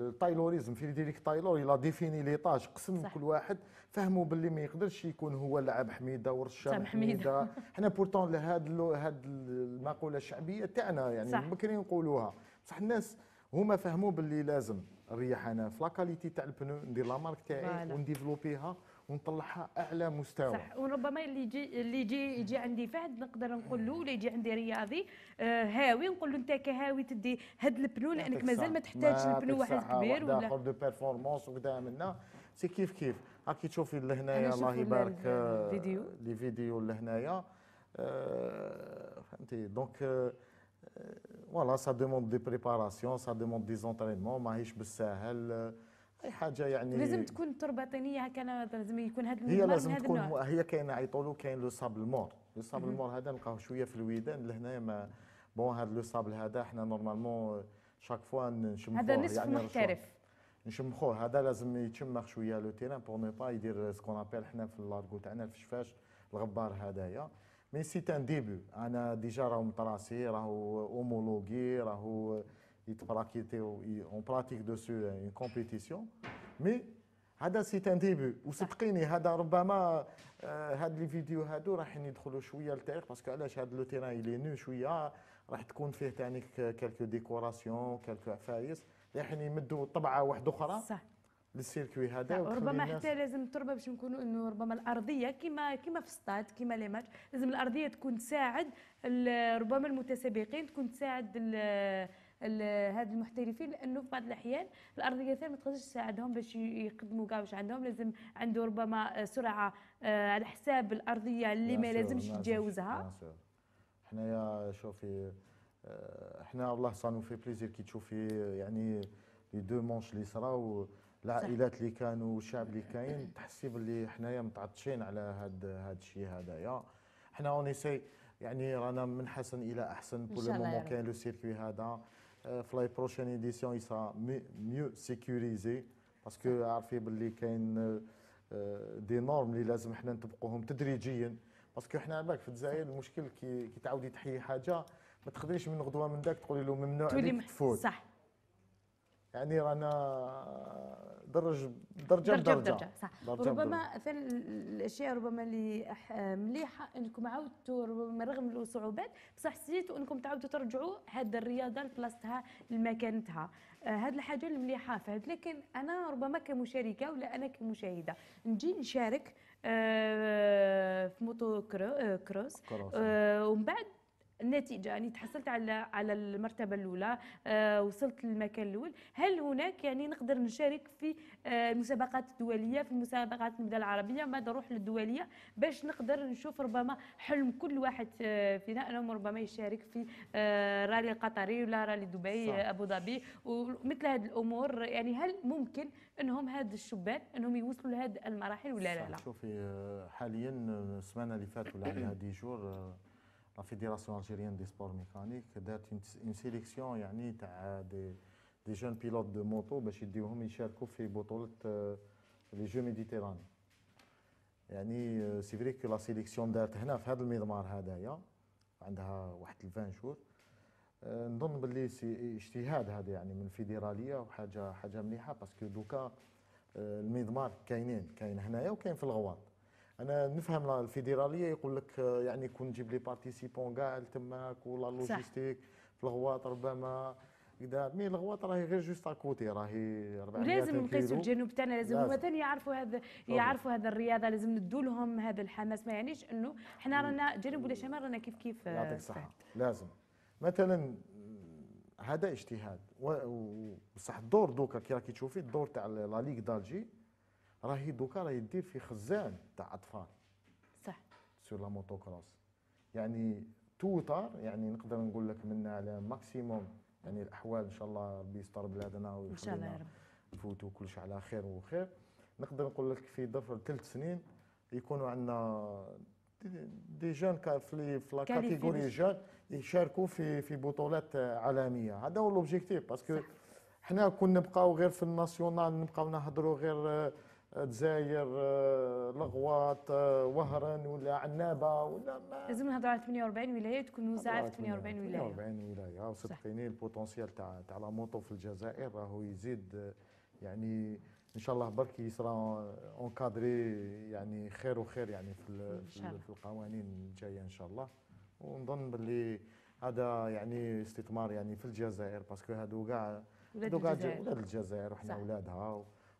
التايلوريزم في يدير لك تايلور إلى ديفيني لي طاج قسم صح. كل واحد فهموا باللي ما يقدرش يكون هو لعب حميده ورشام حميدة. حميده حنا بورتون لهاد هاد المقوله الشعبيه تاعنا يعني. بكري نقولوها بصح الناس هما فهموا باللي لازم نريح أنا في لاكاليتي تاع البنو ندير لا مارك تاعي. ونديفلوبيها ونطلعها أعلى مستوى. صح وربما اللي يجي اللي يجي يجي عندي فهد نقدر نقول له ولا يجي عندي رياضي آه، هاوي نقول له أنت كهاوي تدي هاد البنو لأنك مازال ما. تحتاجش البنو واحد كبير ولا؟ آخر دو بيرفورمانس وكذا منا سي كيف كيف؟ هاكي تشوفي لهنايا الله يبارك ال- آه، الفيديو. لي فيديو لهنايا. آه، فهمتي؟ دونك فوالا سا دوموند دي بريباراسيون سا دوموند دي زونترينمون ماهيش بالساهل. أي حاجة يعني لازم تكون تربة طينية هكا لازم يكون هذا هي لازم تكون النوع. هي كاين يعيطوا كاين لو صابل مور. لو صابل مور هذا نلقاوه شوية في الويدان لهنايا ما بون هذا لو صابل هذا إحنا نورمالمون شاك فوا نشمخوه هذا نصف يعني محترف. نشمخوه. هذا لازم يتشمخ شوية le terrain pour ne pas يدير ce qu'on appelle حنا في اللارغو تاعنا الفشفاش الغبار هذايا. mais c'est un début أنا déjà راهو م tracé راهو homologué راهو يت pratiqué on pratique dessus en compétition mais هذا c'est un début وصدقيني هذا ربما آه، هاد les vidéos هادو راح يدخلوا شوية للتاريخ parce que علاش هاد le terrain يلي نو شوية راح تكون فيه تاني quelques décorations quelques عفايس راح يمدوا طبعة واحدة أخرى صح. للسيركوي هذا ربما حتى لازم التربة باش نكونوا إنه ربما الأرضية كما كما في السطاد كما لي ماتش لازم الأرضية تكون تساعد ربما المتسابقين تكون تساعد هاد المحترفين لأنه في بعض الأحيان الارضيه ما تقدرش تساعدهم باش يقدموا كاع واش عندهم لازم عنده ربما سرعة آه، على حساب الأرضية اللي ما لازمش لازم. يتجاوزها. حنايا شوفي آه، إحنا والله صانو في بليزير كي تشوفي يعني لي دو مونش اللي صراو العائلات اللي كانوا والشعب اللي كاين [COUGHS] تحسي باللي حنايا متعطشين على هاد هاد الشيء هذايا حنا اون يعني رانا من حسن إلى أحسن يا مومون. كاين لو سيركوي هذا آه، في لاي بروشين ايديسيون يسرا ميو سيكوريزي باسكو عارفين باللي كاين دي نورم اللي لازم حنا نطبقوهم تدريجيا. parce que حنا بالك في الجزائر المشكل كي كي تعاودي تحيي حاجة ما تقدريش من غدوة من داك تقولي له ممنوع تولي عليك تفوت. صح. يعني رانا درج درجة درجة بدرجة. بدرجة صح. درجة ربما ثاني الأشياء ربما اللي مليحة إنكم عاودتوا ربما رغم الصعوبات بصح حسيتوا إنكم تعاودوا ترجعوا هذه الرياضة لبلاصتها لمكانتها. هذه الحاجة المليحه فهد. لكن أنا ربما كمشاركة ولا أنا كمشاهدة نجي نشارك آه، في موتو آه، كروس. آه، ومن بعد النتيجة يعني تحصلت على على المرتبة الأولى آه وصلت للمكان الأول هل هناك يعني نقدر نشارك في آه المسابقات الدولية في المسابقات المدى العربية ما نروح للدولية باش نقدر نشوف ربما حلم كل واحد آه فينا أنهم ربما يشارك في رالي القطري ولا رالي دبي صح. أبو ظبي ومثل هذه الأمور يعني هل ممكن أنهم هاد الشبان أنهم يوصلوا لهذه المراحل ولا لا لا. شوفي حاليا السمانة اللي فاتت ولا dix jours la fédération algérienne des sports mécaniques دارت une sélection يعني تاع des des jeunes pilotes de moto باش يديوهم يشاركوا في بطوله les jeux méditerranéens يعني c'est vrai que la sélection دارت هنا في هذا المضمار هذايا عندها واحد 20 شهور. آه، نظن باللي c'est اجتهاد هذا يعني من الفيدرالية وحاجة حاجة مليحة parce que doka آه، المضمار كاينين كاين هنايا وكاين في الغواط أنا نفهم الفيدرالية يقول لك آه، يعني كون نجيب les participants كاع تماك ولا. logistique في الغواط ربما كذا mais الغواط راهي غير juste à côté راهي 400 ولازم نقيسوا. الجنوب تاعنا لازم لازم. هما ثاني يعرفوا هذا يعرفوا هذا الرياضة لازم ندوا لهم هذا الحماس ما يعنيش إنه إحنا رانا جنوب ولا شمال رانا كيف كيف آه، يعطيك فهد. الصحة لازم مثلا هذا اجتهاد و- و- بصح الدور دوكا كي راكي تشوفي الدور تاع la ligue d'Alger راهي دوكا راهي دير في خزان تاع أطفال. صح. sur la motocross يعني توتر يعني نقدر نقول لك منا على maximum يعني الأحوال إن شاء الله ربي يستر بلادنا إن شاء الله يا ويخلينا رب. نفوتوا كل شيء على خير وخير. نقدر نقول لك في ظرف ثلاث سنين يكونوا عندنا des- jeunes في la catégorie jeunes يشاركوا في في بطولات عالمية. هذا هو l'objectif parce que. حنا كون نبقاو غير في ال national نبقاو نهضروا غير دزاير آه، لغواط آه، وهران ولا عنابة ولا ما. لازم نهضروا على 48 ولاية تكون موزعه في 48 ولاية. 48 ولاية. وصدقيني ال potentiel تاع تاع la moto في الجزائر راهو يزيد آه، يعني إن شاء الله برك يصرا encadré يعني خير وخير يعني في في, القوانين الجاية إن شاء الله. ونظن باللي هذا يعني استثمار يعني في الجزائر باسكو هادو كاع ولاد هادو كاع الجزائر. ولاد الجزائر وحنا صح.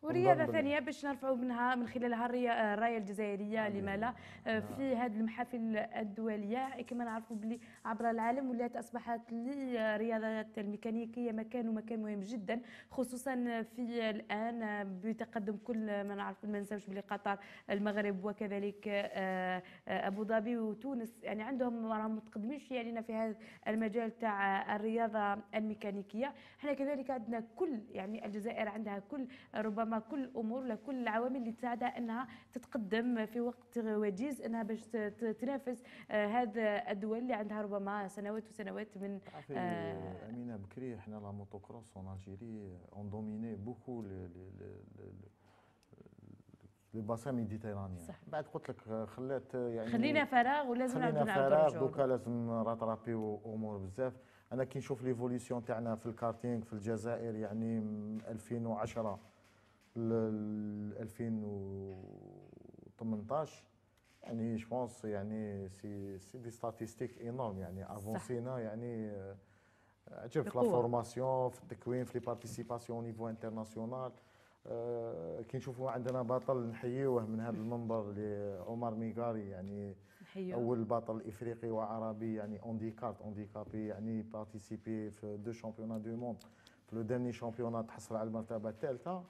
ورياضه ثانية باش نرفعوا منها من خلالها الريا- الراية الجزائرية لما لا آه، في هذه المحافل الدولية. كما نعرفوا بلي عبر العالم ولات أصبحت للرياضات الميكانيكية مكان ومكان مهم جدا خصوصا في الآن بتقدم كل ما نعرف ما ننساوش بلي قطر المغرب وكذلك آه، آه، أبو ظبي وتونس. يعني عندهم راهم متقدمين شوية علينا في هذا المجال تاع الرياضة الميكانيكية. إحنا كذلك عندنا كل يعني الجزائر عندها كل ربما كل الأمور ولا كل العوامل اللي تساعدها إنها تتقدم في وقت وجيز إنها باش تنافس آه، هذا الدول اللي عندها ربما سنوات وسنوات من آه. أمينة بكري إحنا la motocross en Algérie on domine beaucoup le bassin méditerranéen صح. بعد قلت لك خلات يعني خلينا فراغ ولازم خلينا فراغ. دوكا لازم راترابيو امور بزاف أنا كي نشوف l'évolution تاعنا في الكارتينغ في الجزائر يعني من 2010 ل 2018 يعني je pense يعني c'est c'est des statistiques énormes يعني افونسينا يعني آه، عجب في la. formation في التكوين في les participations niveau international كي نشوفوا عندنا بطل نحيوه من هذا المنبر اللي عمر ميغاري يعني. أول بطل إفريقي وعربي يعني en kart اون كابي يعني participé في deux championnats du monde في le dernier championnat تحصل على المرتبه الثالثه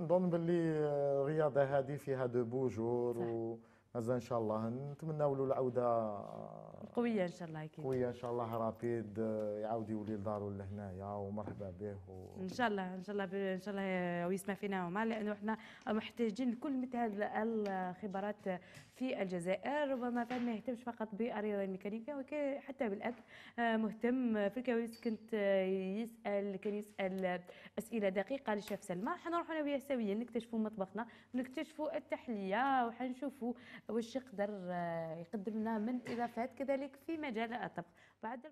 نظن باللي الرياضة هذه فيها de beaux jours صح. ومازال إن شاء الله نتمنوا له العودة قوية إن شاء الله أكيد قوية إن شاء الله rapide يعاود يولي لدارو لهنايا ومرحبا به و... إن شاء الله إن شاء الله إن شاء الله ويسمع فينا عمر لأنه إحنا محتاجين لكل مثل هذه الخبرات في الجزائر ربما فهد ما يهتمش فقط بالرياضه الميكانيكيه ولكن حتى بالأكل. آه، مهتم في الكواليس كنت آه، يسأل كان يسأل أسئلة دقيقة للشيف سلمى. حنروحوا أنا وياه سويا نكتشفوا مطبخنا ونكتشفوا التحلية وحنشوفوا واش يقدر آه، يقدم لنا من إضافات. كذلك في مجال الطبخ. بعد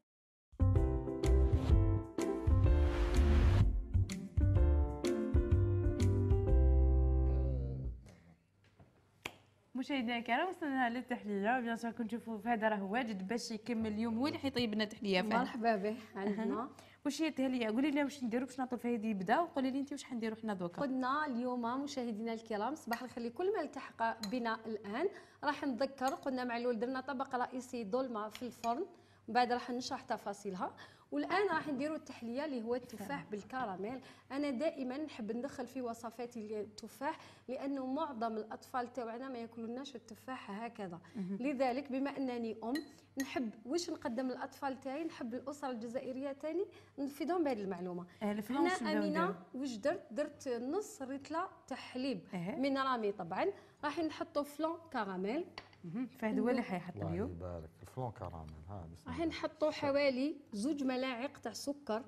مشاهدينا الكرام وصلنا للتحليه بيان سور كنشوفوا فهد راه واجد باش يكمل اليوم. هو اللي حيطيب لنا تحليه فهد؟ مرحبا به عندنا. واش هي التهليه قولي لنا واش نديروا باش نعطوا فهد يبدأ وقولي لي أنت واش حنديروا حنا دوكا. قلنا اليوم مشاهدينا الكرام صباح الخير لكل ما التحق بنا الآن. راح نذكر قلنا مع الأول درنا طبق رئيسي دولمه في الفرن. ومن بعد راح نشرح تفاصيلها. والآن راح نديروا التحلية اللي هو التفاح بالكراميل. أنا دائما نحب ندخل في وصفاتي التفاح لأنه معظم الأطفال تاعنا ما ياكلوناش التفاح هكذا. لذلك بما أنني أم نحب واش نقدم للأطفال تاعي؟ نحب الأسرة الجزائرية تاني نفيدهم بهذه المعلومة. شنو نديروا؟ أمينة واش درت؟ درت نص ريتله تاع حليب إيه. من رامي طبعا. راح نحطوا flan caramel. فهد هو اللي حيحط الله اليوم. يبارك. ال flan caramel ها راح الله. نحطوا حوالي زوج ملاعق تاع سكر.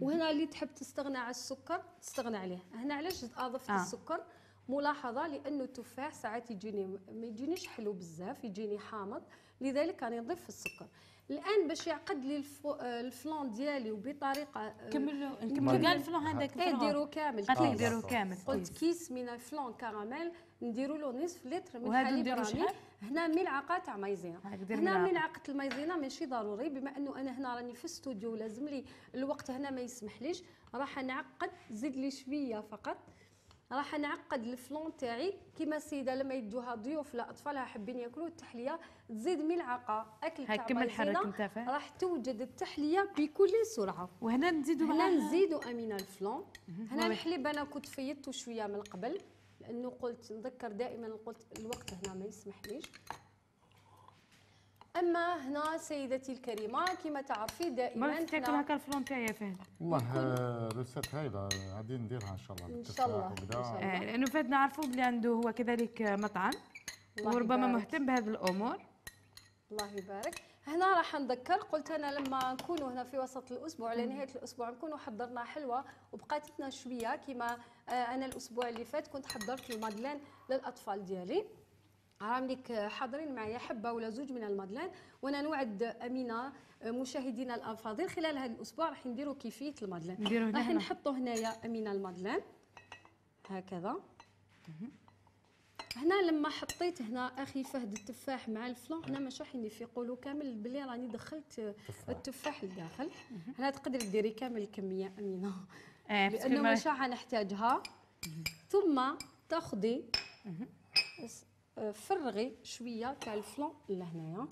وهنا اللي تحب تستغنى على السكر تستغنى عليه. هنا علاش أضفت. آه. السكر؟ ملاحظة لأنه التفاح ساعات يجيني ما يجينيش حلو بزاف يجيني حامض. لذلك راني نضيف السكر. الآن باش يعقد لي. آه، ال flan ديالي وبطريقة آه، كملوا نكمل. نكملوا كاع ال flan هذاك إيه ال flan ديروا كامل قالت لك آه، ديروا صح. كامل قلت كيس. من ال flan caramel نديروا له نصف لتر من وهذا حليب رامي؟ هنا ملعقة تاع مايزينا هنا. ملعقة المايزينا ماشي ضروري بما أنه أنا هنا راني في استوديو لازم لي الوقت هنا ما يسمحليش راح نعقد زيد لي شوية فقط راح نعقد الفلون تاعي كيما السيده لما يدوها ضيوف لا اطفالها حابين ياكلوا التحلية. تزيد ملعقة أكل تاع كمل حرك مايزينا انت فهد. راح توجد التحلية بكل سرعة. وهنا نزيدوا هنا نزيدوا أمينة الفلون هنا. الحليب أنا كنت فيضته شوية من قبل لأنه قلت نذكر دائما قلت الوقت هنا ما يسمحليش. أما هنا سيدتي الكريمة كما تعرفي ما دائما راح تاكل هكا الفلان تاعي يا فهد والله آه، روسيت هايله غادي نديرها إن شاء الله إن شاء الله، بالتفاح إن شاء وكذا. الله. آه، لأنه فهد نعرفوا بلي عنده هو كذلك مطعم وربما يبارك. مهتم بهذه الأمور الله يبارك هنا راح نذكر قلت أنا لما نكونوا هنا في وسط الأسبوع على نهايه الأسبوع نكونوا حضرنا حلوة وبقات لنا شوية كما آه، أنا الأسبوع اللي فات كنت حضرت المادلين للأطفال ديالي راهم ليك حاضرين معايا حبة ولا زوج من المادلين. وأنا نوعد أمينة مشاهدينا الأفاضل. خلال هذا الأسبوع راح نديروا كيفية المادلين. راح هنا. نحطوا هنايا أمينة المادلين. هكذا. هنا لما حطيت هنا أخي فهد التفاح مع الفلان هنا مش راح يقولوا كامل بلي راني دخلت التفاح. لداخل. هنا تقدري ديري كامل الكمية أمينة. [LAUGHS] آه، لأنه ما- مش راح نحتاجها ثم تاخذي فرغي شوية تاع الفلان لهنايا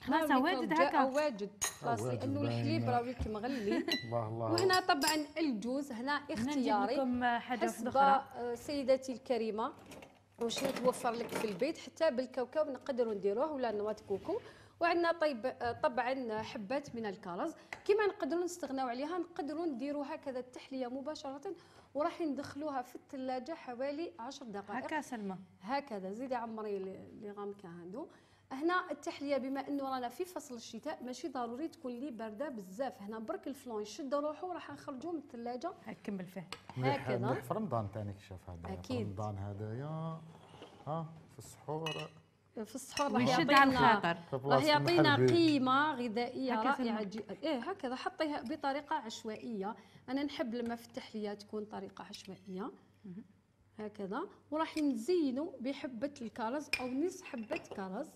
خلاص هنا واجد هكا. واجد. خلاص لأنه. الحليب راه لك مغلي. [LAUGHS] الله الله. وهنا طبعا الجوز هنا اختياري. لكم حاجة حسب آه، سيدتي الكريمة. واش يتوفر لك في البيت حتى بالكاوكاو نقدروا نديروه ولا نواه كوكو وعندنا طيب طبعا حبات من الكرز. كما نقدروا نستغناو عليها نقدروا نديروا هكذا التحلية مباشرة وراح ندخلوها في الثلاجه حوالي 10 دقائق. هكا سلمى. هكذا زيدي عمري لي غامكا هادو. هنا التحلية بما انه رانا في فصل الشتاء ماشي ضروري تكون لي باردة بزاف. هنا برك الفلون يشد روحه راح نخرجوه من الثلاجه كمل فيه. هكذا. مليح في رمضان ثاني كشاف هذا؟ أكيد. في رمضان هذايا ها في السحور. في السحور راح يعطينا راح يعطينا. قيمة غذائية. رائعة جدا إيه هكذا. حطيها بطريقة عشوائية. أنا نحب لما في التحليه تكون طريقة عشوائية. هكذا. وراح نزينوا بحبة الكرز أو نص حبة كرز.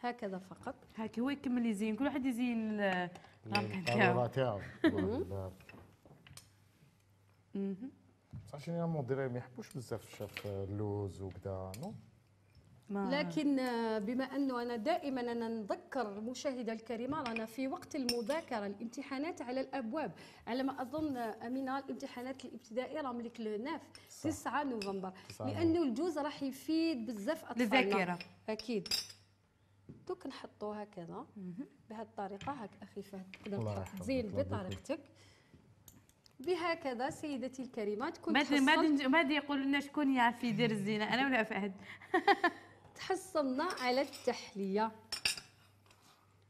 هكذا فقط. هاك هو يكمل يزين. كل واحد يزين ال- الرمكة القارورة تاعو. généralement دراري ما يحبوش بزاف شاف اللوز وكذا non؟ ما- لكن آه، بما أنه أنا دائما أنا نذكر المشاهده الكريمة رانا في وقت المذاكرة الامتحانات على الأبواب. على ما أظن آه، أمينة الامتحانات الابتدائية راهم لك le 9 9 نوفمبر. لأنه الجوز راح يفيد بزاف أطفالنا. للذاكرة. أكيد. دوك نحطوه هكذا بهذه الطريقة هك أخي فهد تقدر الله تحط يحفظك، زين الله يبارك بطريقتك بهكذا سيدتي الكريمة تكون ما ما ما يقولوا لنا شكون يعرف يدير الزينة؟ أنا ولا فهد؟ [LAUGHS] تحصلنا على التحلية.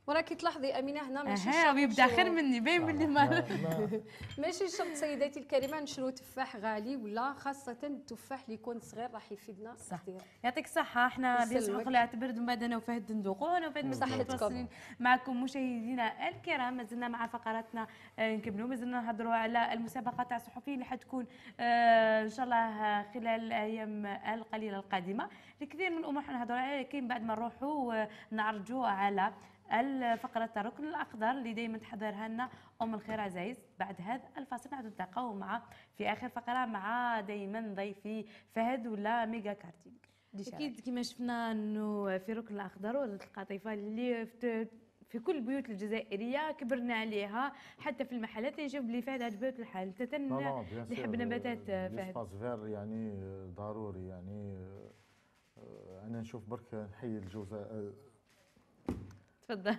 وراكي تلاحظي أمينة هنا ماشي ويبدأ نشرو- خير مني باين مني ما ما- ماشي شرط سيداتي الكريمة نشرو تفاح غالي ولا خاصة التفاح اللي يكون صغير راح يفيدنا صح. كثير يعطيك الصحة إحنا. بيسمح قلعة برد ومن بعد أنا وفهد ندوقو أنا وفهد صحتكم. متواصلين معكم مشاهدينا الكرام. ما زلنا مع فقراتنا آه، نكملوا. ما زلنا نهضروا على المسابقة تاع الصحفيين اللي حتكون آه، إن شاء الله آه، خلال الأيام القليلة القادمة. الكثير من الأمور حنهضروا عليها لكن بعد ما نروحوا نعرجوا على الفقرة الركن الأخضر اللي دائما تحضرها لنا أم الخير عزايز بعد هذا الفاصل. نعاودوا نتلاقاو مع في آخر فقرة مع دائما ضيفي فهد ولا ميجا كارتينغ. أكيد كما شفنا أنه في ركن الاخضر وردة القطيفه اللي في كل البيوت الجزائرية كبرنا عليها حتى في المحلات. اللي نشوف بلي فهد عجبك الحال. انت يحب نباتات فهد. l'espace vert يعني آه، ضروري يعني آه، آه، أنا نشوف برك نحيي الجزء تفضل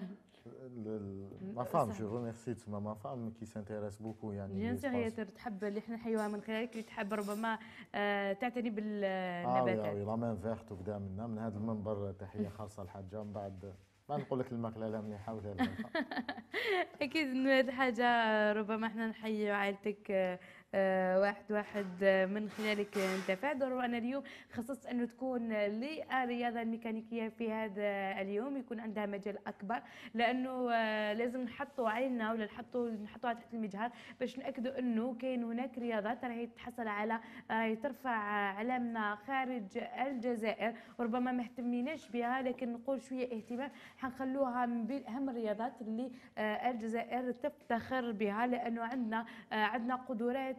ma femme. je remercie تسمى ma femme qui s'intéresse beaucoup يعني bien sûr هي. تحب اللي إحنا نحيوها من خلالك اللي تحب ربما آه، تعتني آه oui بالنباتات oui la main verte وكذا منا من هذا المنبر تحية خاصة الحاجة من بعد ما نقول لك الماكلة لا مليحة ولا لا [LAUGHS] أكيد إنه هذه حاجة ربما إحنا نحيي عائلتك آه، آه، واحد واحد آه، من خلالك آه، أنت فادر. وأنا اليوم خصصت انه تكون للرياضة الميكانيكية في هذا اليوم. يكون عندها مجال أكبر لأنه آه، لازم نحطوا عيننا ولا نحطوا نحطوها تحت المجهر باش ناكدوا أنه كاين هناك رياضات راهي تحصل على راهي ترفع علمنا خارج الجزائر. وربما ما اهتميناش بها لكن نقول شوية اهتمام. حنخلوها من أهم الرياضات اللي آه، الجزائر تفتخر بها لأنه عندنا آه، عندنا قدرات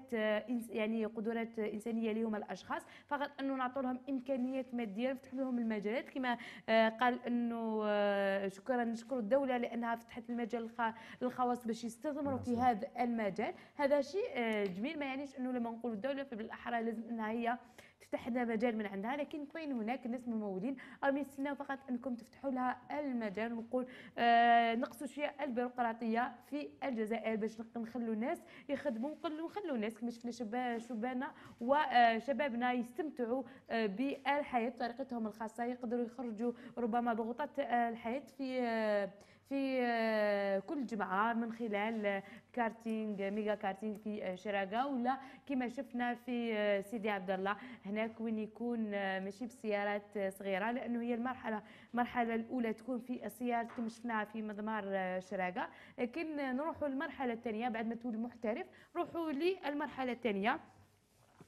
إنس- يعني قدرات إنسانية لهم الأشخاص فقط أنه نعطوا لهم إمكانيات مادية نفتح لهم المجالات. كما آه، قال أنه آه، شكرا نشكر الدولة لأنها فتحت المجال للخواص باش يستثمروا في هذا المجال. هذا شيء آه، جميل. ما يعنيش أنه لما نقول الدولة فبالأحرى لازم أنها هي تفتح لنا مجال من عندها لكن كاين هناك ناس ممولين. أو يستناو فقط أنكم تفتحوا لها المجال ونقول آه نقصوا شوية البيروقراطية في الجزائر باش نخلوا الناس يخدموا نقولوا نخلوا الناس كما شفنا شباب شبابنا وشبابنا يستمتعوا آه بالحياة بطريقتهم الخاصة يقدروا يخرجوا ربما ضغوطات آه، الحياة في آه في آه، كل جمعة من خلال كارتينغ ميجا كارتينغ في شراقة ولا كما شفنا في آه، سيدي عبد الله هناك وين يكون آه، ماشي بسيارات صغيرة لأنه هي المرحلة المرحلة الأولى تكون في السيارات كما شفناها في مضمار شراقة لكن نروحوا للمرحلة الثانية بعد ما تولي محترف نروحوا للمرحلة الثانية.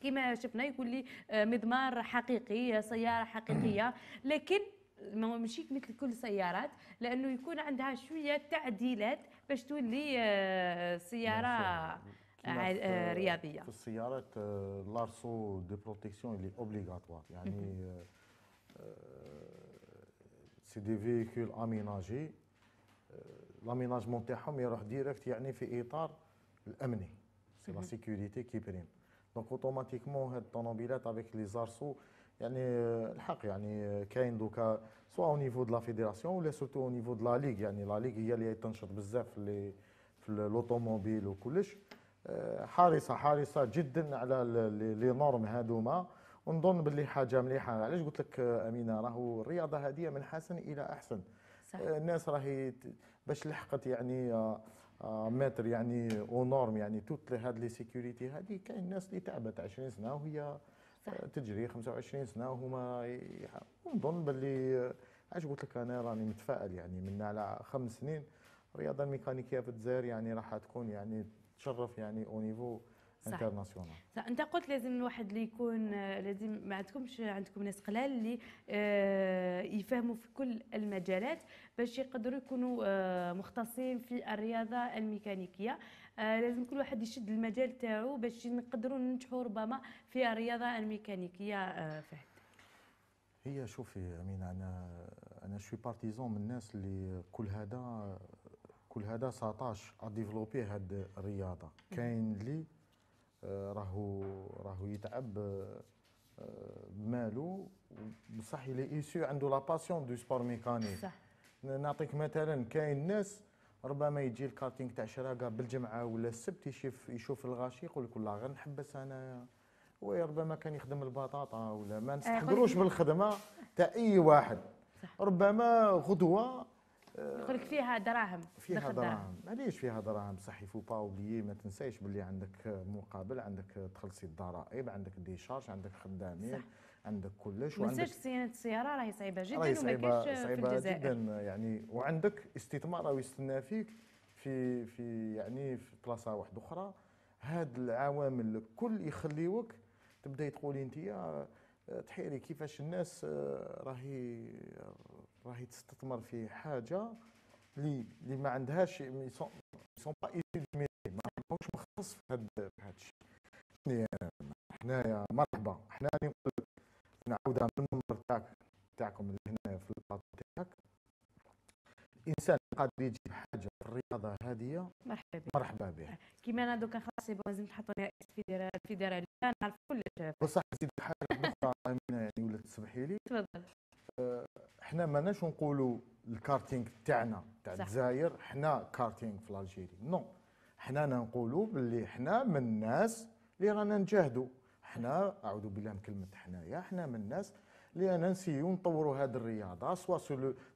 كما شفنا يكون لي مضمار حقيقي سيارة حقيقية. لكن ما ماشي مثل كل السيارات لأنه يكون عندها شوية تعديلات باش تولي آه، سيارة في- آه، رياضية. في السيارات آه، l'arceau de protection اللي obligatoire يعني c'est des véhicules aménagés l'aménagement تاعهم يروح direct يعني في إطار الأمني. c'est la sécurité qui prime donc automatiquement هاد الطوموبيلات avec les arceaux يعني الحق يعني كاين دوكا soit au niveau de la fédération ولا surtout au niveau de la ligue يعني la ligue هي اللي تنشط بزاف في في ال automobile وكلش آه، حريصه حريصه جدا على les normes هذوما ونظن باللي حاجة مليحة. علاش قلت لك آه، أمينة؟ راهو الرياضة هذه من حسن إلى أحسن. صح. آه، الناس راهي باش لحقت يعني mettre يعني aux normes يعني toute هاد les sécurités هذه كاين ناس اللي تعبت 20 سنة وهي صح. تجري 25 سنه وهما نظن باللي علاش قلت لك أنا راني متفائل يعني من على خمس سنين. الرياضه الميكانيكية في الجزائر يعني راح تكون يعني تشرف يعني au niveau international صح أنت قلت لازم الواحد اللي يكون لازم ما عندكمش عندكم ناس قلال اللي آه، يفهموا في كل المجالات باش يقدروا يكونوا آه، مختصين في الرياضة الميكانيكية. آه، لازم كل واحد يشد المجال تاعو باش نقدروا ننجحوا ربما في الرياضة الميكانيكية فهد. هي شوفي امينه أنا أنا je suis partisan من الناس اللي كل هذا كل هذا 19 à développer هاد الرياضة. كاين اللي آه، راهو راهو يتعب بمالو آه، بصح اللي إيسو عنده la passion du sport mécanique صح. نعطيك مثلا كاين ناس ربما يجي الكارتينغ تاع شراقه بالجمعة ولا السبت يشوف يشوف الغاشي يقول لك والله غير نحبس أنا ربما كان يخدم البطاطا ولا ما آه، نستحقروش بالخدمة تاع أي واحد. ربما غدوة يقول لك فيها دراهم فيها دراهم. معليش فيها دراهم؟ صح يفو با اوبليي ما تنسايش باللي عندك مقابل عندك تخلصي الضرائب عندك des charges عندك خدامين. صح. عندك كلش تنساش صيانه السيارة راهي صعيبة جدا راهي صعيبه في جدا يعني وعندك استثمار راهو يستنى فيك في في يعني في بلاصة واحدة أخرى. هاد العوامل الكل يخليوك تبداي تقولي أنت تحيري كيفاش الناس آه، راهي راهي تستثمر في حاجة اللي اللي ما عندهاش سون با ما عندهمش مختص في هذا الشيء. حنايا مرحبا حنا نقول لك نعاودها من المنبر تاعك تاعكم اللي هنا في البلاطو تاعك. الانسان قادر يجيب حاجة في الرياضة هذه مرحبا به مرحبا به كيما أنا دوكا خلاص لازم تحطوا رئيس الفيدراليه نعرف كلش. بصح نزيد حاجة أخرى يعني ولا تسمحي لي. تفضل. أه حنا ماناش نقولوا الكارتينغ تاعنا تاع الجزائر حنا كارتينغ في Algérie non. حنا نقولوا باللي حنا من الناس اللي رانا نجاهدوا. حنا أعوذ بالله من كلمة حنايا حنا من الناس اللي أنا نسيو نطوروا هذه الرياضة soit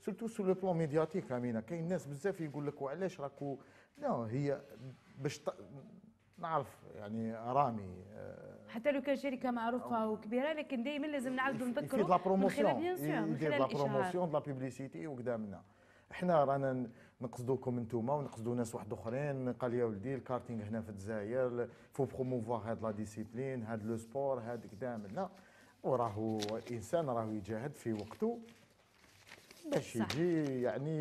surtout sur le plan médiatique أمينة. كاين ناس بزاف يقول لك وعلاش راكو لا هي باش نعرف يعني رامي آه، حتى لو كان شركة معروفة وكبيرة لكن دائما لازم نعاودوا نذكروا يفيد la promotion يدير la promotion la publicité وكذا منا إحنا رانا نقصدوكم انتوما ونقصدوا ناس واحد اخرين. قال يا ولدي الكارتينغ هنا في الجزائر faut promouvoir هاد la discipline هاد le sport هاد كذا منا وراهو إنسان راهو يجاهد في وقته باش يجي يعني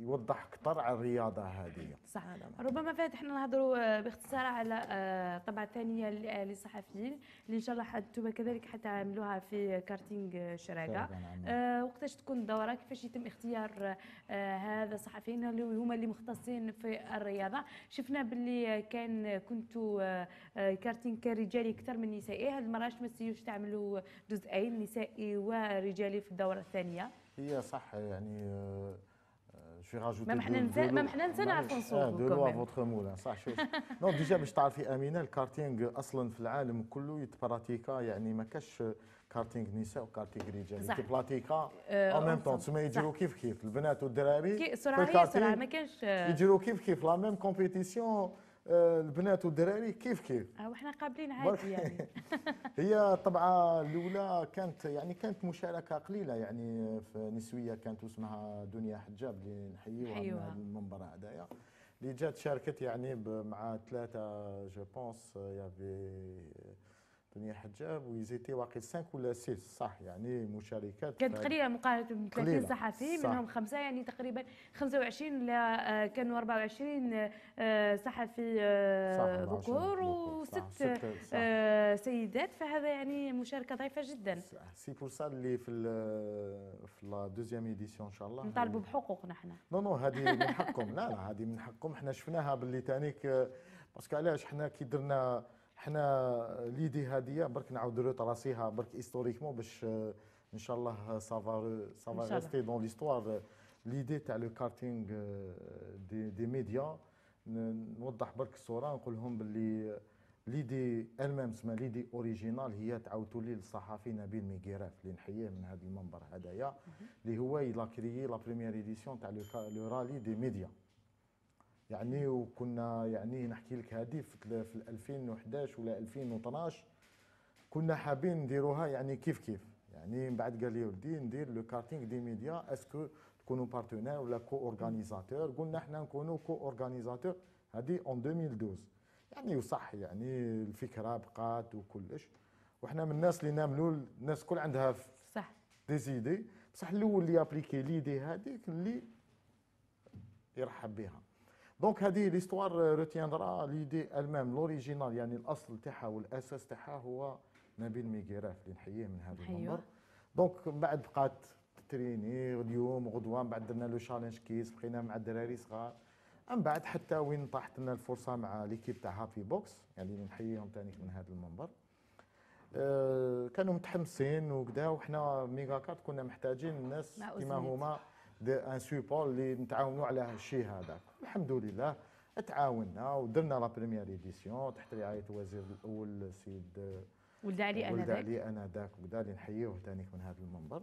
يوضح أكثر على الرياضة هذه. صح ربما فات إحنا نهضروا آه، باختصار على آه، طبعا ثانية للصحفيين اللي إن شاء الله حتى كذلك حتعملوها في كارتينغ شراقه نعم. آه وقتاش تكون الدورة؟ كيفاش يتم اختيار آه هذا الصحفيين اللي هما اللي مختصين في الرياضة؟ شفنا باللي كان كنتوا آه, آه، كارتينغ كرجالي أكثر من نسائي. هذه المرة ما تسيوش تعملوا جزئين نسائي ورجالي في الدورة الثانية؟ هي صح يعني آه je rajoutais mais حنا ما حنا نسى نعرفوا نسوقوا دو لوا فوتر مولان صح شوف non déjà باش تعرفي أمينة الكارتينغ أصلا في العالم كله يتبراتيكا يعني ما كاش كارتينغ نساء وكارتينغ رجال. يتبراتيكا au même temps تسمى يجروا كيف كيف. البنات والدراري صراحة ما كانش يجروا كيف كيف. la même compétition آه، البنات والدراري كيف كيف؟ آه وحنا قابلين عادي يعني. [LAUGHS] هي الطبعة الأولى كانت يعني كانت مشاركة قليلة يعني في نسوية كانت اسمها دنيا حجاب اللي نحييوها من المنبر هذايا. اللي جات شاركت يعني مع ثلاثة je pense y avait دنيا حجاب و ils étaient واقيل 5 ولا 6 صح يعني مشاركات كانت قليلة مقارنة ب 30 صحفي منهم خمسة يعني تقريبا 25 ولا آه، كانوا 24 آه، صحفي آه، ذكور وست سيدات فهذا يعني مشاركة ضعيفة جدا. c'est pour ça اللي في في la deuxième édition ان شاء الله نطالبوا بحقوقنا إحنا. non non هذه من حقكم لا لا هذه من حقكم إحنا شفناها باللي تانيك parce que علاش؟ حنا كي درنا حنا l'idée هذه برك نعاود روتراسيها برك historiquement باش آه، إن شاء الله ça va ça va rester dans l'histoire l'idée تاع le karting des des médias نوضح برك الصورة نقول لهم باللي l'idée المام اسمها l'idée originale هي تعاود تولي للصحفي نبيل ميغيراف اللي نحييه من هذا المنبر هذايا اللي هو l'a créé la première édition تاع le rallye des médias يعني وكنا يعني نحكي لك هذه في في 2011 ولا 2012 كنا حابين نديروها يعني كيف كيف. يعني من بعد قال لي ولدي ندير le karting des médias est-ce que تكونوا partenaires ولا co-organisateurs قلنا إحنا نكونوا co-organisateurs هذه en 2012 يعني وصح يعني الفكرة بقات وكلش. وحنا من الناس اللي ناملوا الناس كل عندها صح. des idées بصح الأول اللي appliqué l'idée هذيك اللي يرحب بها. donc هذه l'histoire retiendra l'idée elle-même l'originale يعني الأصل تاعها والأساس تاعها هو نبيل ميغيراف اللي نحييه من هذا المنبر. donc من بعد بقات traîner اليوم غدوه من بعد درنا le challenge kids بقينا مع الدراري صغار. من بعد حتى وين طاحت لنا الفرصة مع l'équipe تاع Happy Box يعني نحييهم ثاني من هذا المنبر. أه كانوا متحمسين وكذا وحنا ميغا كارت كنا محتاجين الناس كما هما. un support اللي نتعاونوا على الشيء هذا. الحمد لله تعاوننا ودرنا la première édition تحت رعاية الوزير الأول السيد ولد علي أنا ولد علي أنا ذاك وكذا اللي نحييه ثاني من هذا المنبر.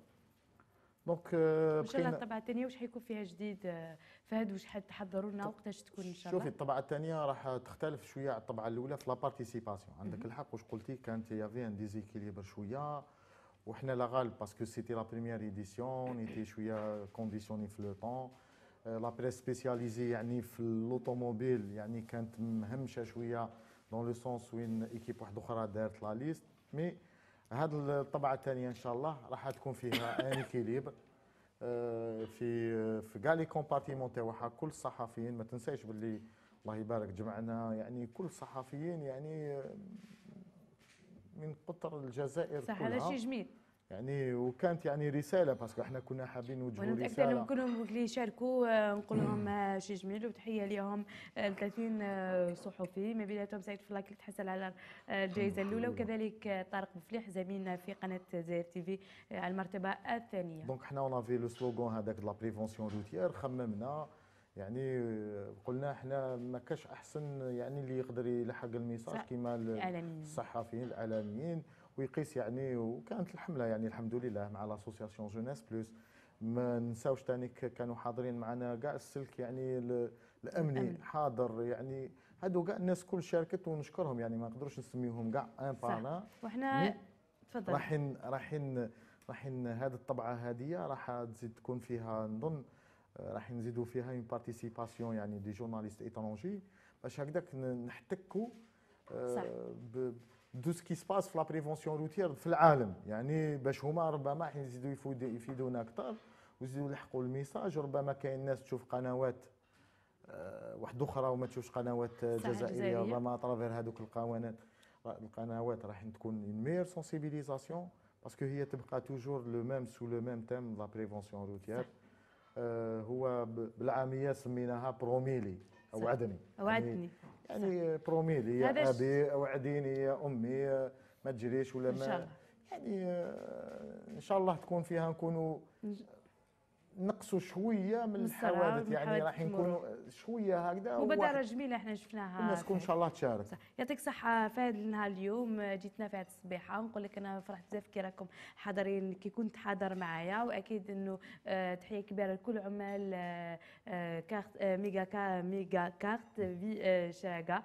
donc إن شاء الله الطبعة الثانية واش حيكون فيها جديد؟ آه، فهد واش حتحضروا لنا؟ وقتاش تكون إن شاء الله؟ شوفي الطبعة الثانية راح تختلف شوية على الطبعة الأولى في la participation عندك الحق واش قلتي؟ كانت y avait un déséquilibre شوية. وحنا لا غالب parce que c'était la première édition était شوية conditionnée في le temps la presse spécialisée يعني في l'automobile يعني كانت مهمشه شوية dans le sens où une équipe واحدة أخرى دارت la liste mais هذه الطبعة الثانية إن شاء الله راح تكون فيها un équilibre آه، في في كاع les compartiments تاعها كل الصحفيين ما تنساش باللي الله يبارك جمعنا يعني كل الصحفيين يعني من قطر الجزائر صح هذا شيء جميل. يعني وكانت يعني رسالة parce que إحنا كنا حابين نوجهوا رسالة. ونتاكد كلهم اللي يشاركوا آه، نقول لهم آه، شي جميل. وتحية لهم 30 آه، صحفي. ما بيناتهم سعيد فلاك تحصل على الجائزة الأولى. وكذلك طارق بفليح زميلنا في قناة Dzair TV على المرتبة الثانية. donc حنا on avait le slogan هذاك la prévention routière خممنا يعني قلنا إحنا ما كاش أحسن يعني اللي يقدر يلحق ال message كيما الصحفيين الاعلاميين ويقيس يعني وكانت الحملة يعني الحمد لله مع l'association Jeunesse Plus. ما نساوش ثاني كانوا حاضرين معنا كاع السلك يعني الأمني الأمن. حاضر يعني. هادو كاع الناس كل شاركت ونشكرهم يعني ما نقدروش نسميهم كاع ان بانا وحنا تفضل. راحين راحين راحين هذه الطبعة هذه راح تزيد تكون فيها نظن راح نزيدوا فيها une participation يعني des journalistes étrangers باش هكذاك نحتكوا صح. de ce qui se passe في la prévention routière في العالم. يعني باش هما ربما يزيدوا يفيدونا أكثر ويزيدوا يلحقوا ال message ربما كاين ناس تشوف قنوات آه، واحدة أخرى وما تشوفش قنوات جزائرية ربما à travers هذوك القنوات القنوات راح تكون une meilleure sensibilisation parce que هي تبقى toujours le même sous le même thème la prévention routière هو بالعاميه سميناها بروميلي اوعدني اوعدني يعني, يعني بروميلي يا أبي اوعديني يا أمي ما تجريش ولا ما. ان شاء الله. يعني إن شاء الله تكون فيها نكونوا نقصوا شوية من الحوادث يعني راح نكونوا شوية هكذا مبادره جميله إحنا شفناها الناس تكون إن شاء الله تشارك. يعطيك الصحه هذا النهار اليوم. جيتنا في هذه الصبيحه نقول لك أنا فرحت بزاف كي راكم حاضرين كي كنت حاضر معايا. وأكيد إنه آه، تحية كبيرة لكل عمال آه، آه، كارت ميجا كا ميجا كارت في شراكة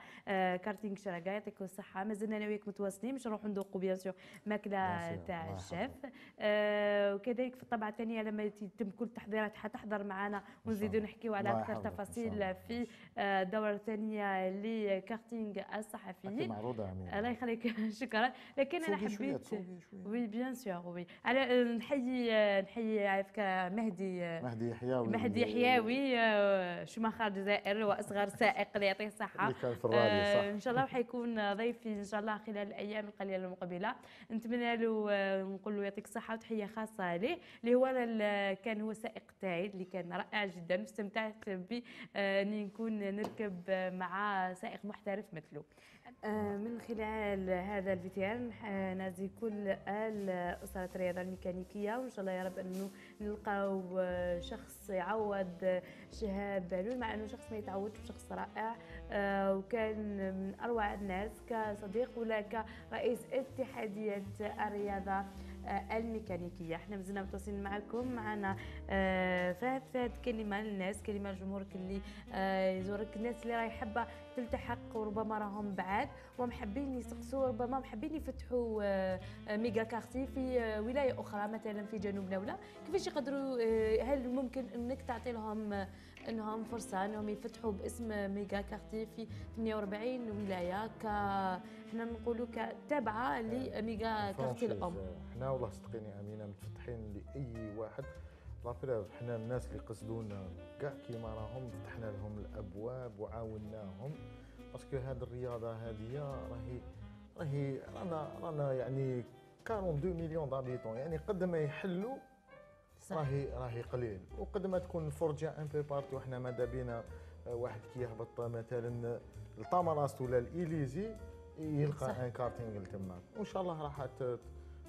كارتينغ شراكة. يعطيكم الصحة. مازلنا أنا وياك متواصلين باش نروحوا ندوقوا bien sûr ماكلة تاع الشيف. وكذلك في الطبعة الثانية لما يتم كل التحضيرات حتحضر معنا ونزيدوا نحكيو على أكثر تفاصيل في الدوره الثانية لكارتينغ الصحفيين. معروضة الله يخليك. [LAUGHS] شكرا. لكن أنا حبيت oui bien sûr oui. على نحيي نحيي عارفك مهدي مهدي يحياوي. مهدي يحياوي شوماخر الجزائر وأصغر سائق اللي يعطيه الصحة. اللي كان في الراديو صح. إن شاء الله حيكون ضيفي إن شاء الله خلال الأيام القليلة المقبلة. نتمنى له نقول له يعطيك الصحة وتحية خاصة ليه اللي هو كان هو السائق تاعي اللي كان رائع جدا. واستمتعت باني نكون نركب مع سائق محترف مثله. آه، من خلال هذا الفيديو نازي كل الأسرة الرياضة الميكانيكية. وإن شاء الله يا رب أنه نلقاو شخص يعوض شهاب بهلول مع أنه شخص ما يتعوضش شخص رائع. آه، وكان من أروع الناس كصديق ولا كرئيس اتحادية الرياضة. آه، الميكانيكية. إحنا مازلنا متواصلين معكم معنا آه، فهد فهد كلمة للناس كلمة لجمهورك اللي آه، يزورك. الناس اللي راهي حابة تلتحق وربما راهم بعاد ومحبين يسقسوا ربما محبين يفتحوا ميجا كارتي في ولاية أخرى مثلا في جنوب دوله كيفاش يقدروا هل ممكن إنك تعطي لهم إنهم فرصة إنهم يفتحوا باسم ميجا كارتي في 48 ولاية ك إحنا نقولوا كتابعة لميجا كارتي الأم. إحنا والله صدقيني أمينة متفتحين لأي واحد. la preuve حنا الناس اللي قصدونا كاع كيما راهم فتحنا لهم الأبواب وعاوناهم. parce que هذه الرياضة هذه راهي راهي رانا رانا يعني 42 مليون d'habitants يعني قد ما يحلوا راهي راهي قليل. وقد ما تكون الفرجة un peu partout وحنا ماذا بينا؟ آه، واحد كي يهبط مثلا لتمنراست ولا لإليزي يلقى un karting تما. وإن شاء الله راح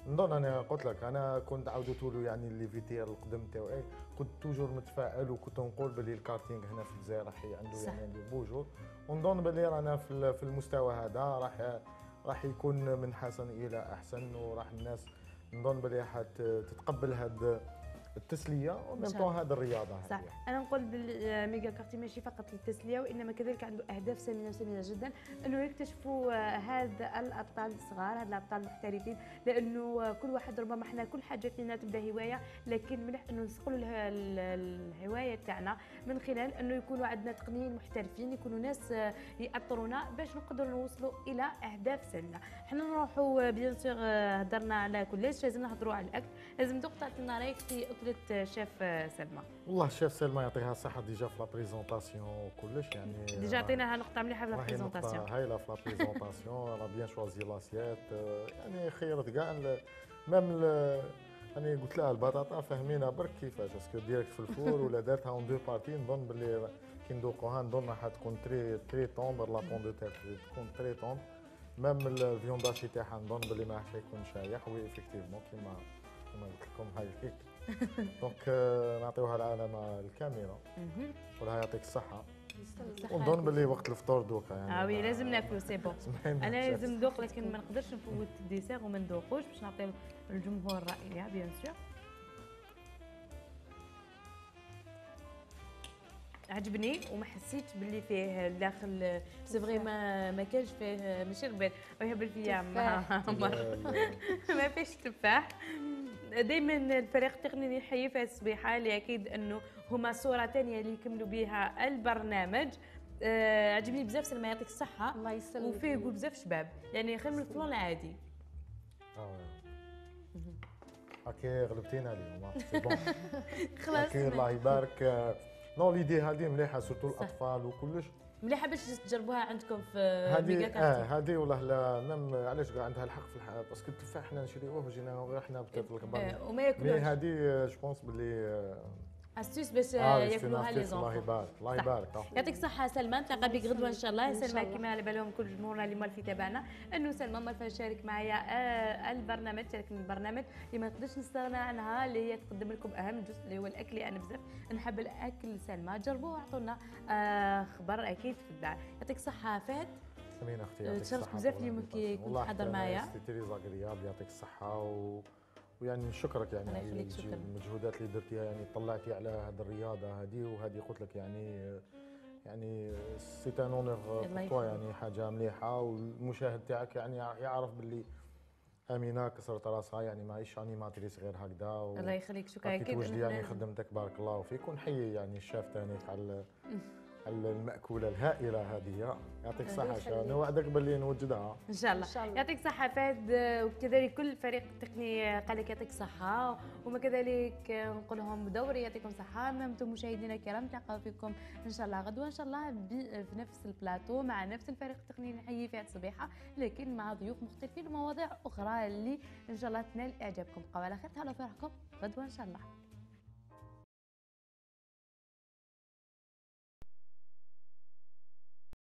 نظن أنا قلت لك أنا كنت عاودت له يعني les interviews القدم تاعي كنت toujours متفائل وكنت نقول باللي الكارتينغ هنا في الجزائر راح عنده صح. يعني beaux jours ونظن باللي رانا في المستوى هذا راح راح يكون من حسن إلى أحسن وراح الناس نظن باللي راح تتقبل هذا التسلية ومن هذه الرياضة صح. هذه. أنا نقول بالميجا كارتي ماشي فقط للتسلية وإنما كذلك عنده أهداف ساميه ساميه جدا. أنه يكتشفوا هذا الأبطال الصغار هذا الأبطال المحترفين لأنه كل واحد ربما إحنا كل حاجة فينا تبدأ هواية لكن مليح أنه نسقلوا الهواية تاعنا من خلال أنه يكونوا عندنا تقنيين محترفين يكونوا ناس يأطرونا باش نقدروا نوصلوا إلى أهداف ساميه إحنا نروحوا bien sûr هضرنا على كلش لازم نهضروا على الأكل لازم تعطينا رايك في اكله شيف سلمى. والله شيف سلمى يعطيها الصحة déjà في la présentation وكلش يعني ديجا عطيناها نقطة مليحة في لا بريزونطاسيون. هايلة في لا بريزونطاسيون [LAUGHS] راه بيان شوازي لاسيات يعني خيرت كاع même يعني قلت لها البطاطا فهمينا برك كيفاش est-ce que direct في ال four ولا دارتها en deux parties نظن باللي كي ندوقوها نظن راح تكون très très tendre la pomme de terre تكون très tendre même ال viande hachée تاعها نظن باللي ما راح يكون شايح oui effectivement كيما كيما قلت لكم هاي هيك [LAUGHS] donc نعطيوها العلامه الكاميرا ولها يعطيك الصحة. ونظن باللي وقت الفطور دوكا يعني. آه oui لازم ناكلو c'est bon. [LAUGHS] أنا لازم ندوق لكن ما نقدرش نفوت ال dessert وما ندوقوش باش نعطي الجمهور رايها bien sûr. عجبني وما حسيتش باللي فيه داخل c'est vrai ما ما كانش فيه ماشي ربيط ويهبل فيا [LAUGHS] ما ما فيش تفاح. دائما الفريق التقني يحيي في الصبيحه اللي أكيد أنه هما صورة ثانية اللي يكملوا بها البرنامج. آه عجبني بزاف سلمى يعطيك الصحة. الله يسلمك. وفيه يقول بزاف شباب. يعني خير من ال flan العادي آه. هاكي غلبتينا اليوم. [LAUGHS] خلاص الله يبارك. non l'idée هذه مليحة surtout الأطفال وكلش. مليحه باش تجربوها عندكم في هذه آه هذه والله لا نم علاش عندها الحق في الحياة؟ باسكو التفاح حنا نشريوه وجينا غير حنا الكبار آه وما ياكلوش. هذه جو بونس باللي استيس باش آه ياكلوها لي الله يبارك الله يبارك يعطيك الصحة سلمى نتلاقى بك غدوة إن شاء الله سلمى كما على بالهم كل جمهورنا اللي مال في تابعنا أنه سلمى مالفة شارك معايا آه البرنامج شارك من البرنامج اللي ما نقدرش نستغنى عنها اللي هي تقدم لكم أهم جزء اللي هو الأكل أنا بزاف نحب الأكل سلمى جربوه واعطونا آه خبر أكيد في الدار يعطيك الصحة فهد سمينا أختي يعطيك الصحة بزاف اليوم كي كنت حاضر معايا c'était très agréable يعطيك الصحة و ويعني نشكرك يعني على المجهودات اللي درتيها يعني طلعتي على هذه الرياضة هذه وهذه قلت لك يعني يعني c'est un honneur يعني حاجة مليحة والمشاهد تاعك يعني يعرف باللي أمينة كسرت راسها يعني ماهيش animatrice غير هكذا الله يخليك شكرا. أكيد يعني خدمتك بارك الله فيك ونحيي يعني الشاف تانيك على [LAUGHS] المأكولة الهائلة هذه. يعطيك الصحة نوعدك باللي نوجدها. إن شاء الله, إن شاء الله. يعطيك الصحة فهد وكذلك كل فريق التقني قال لك يعطيك الصحة وما كذلك نقول لهم دوري يعطيكم الصحة أنتم مشاهدينا الكرام تلقاو فيكم إن شاء الله غدوة إن شاء الله في نفس البلاطو مع نفس الفريق التقني نحيي في الصبيحة لكن مع ضيوف مختلفين ومواضيع أخرى اللي إن شاء الله تنال إعجابكم. بقوا على خير تهلاو في روحكم غدوة إن شاء الله.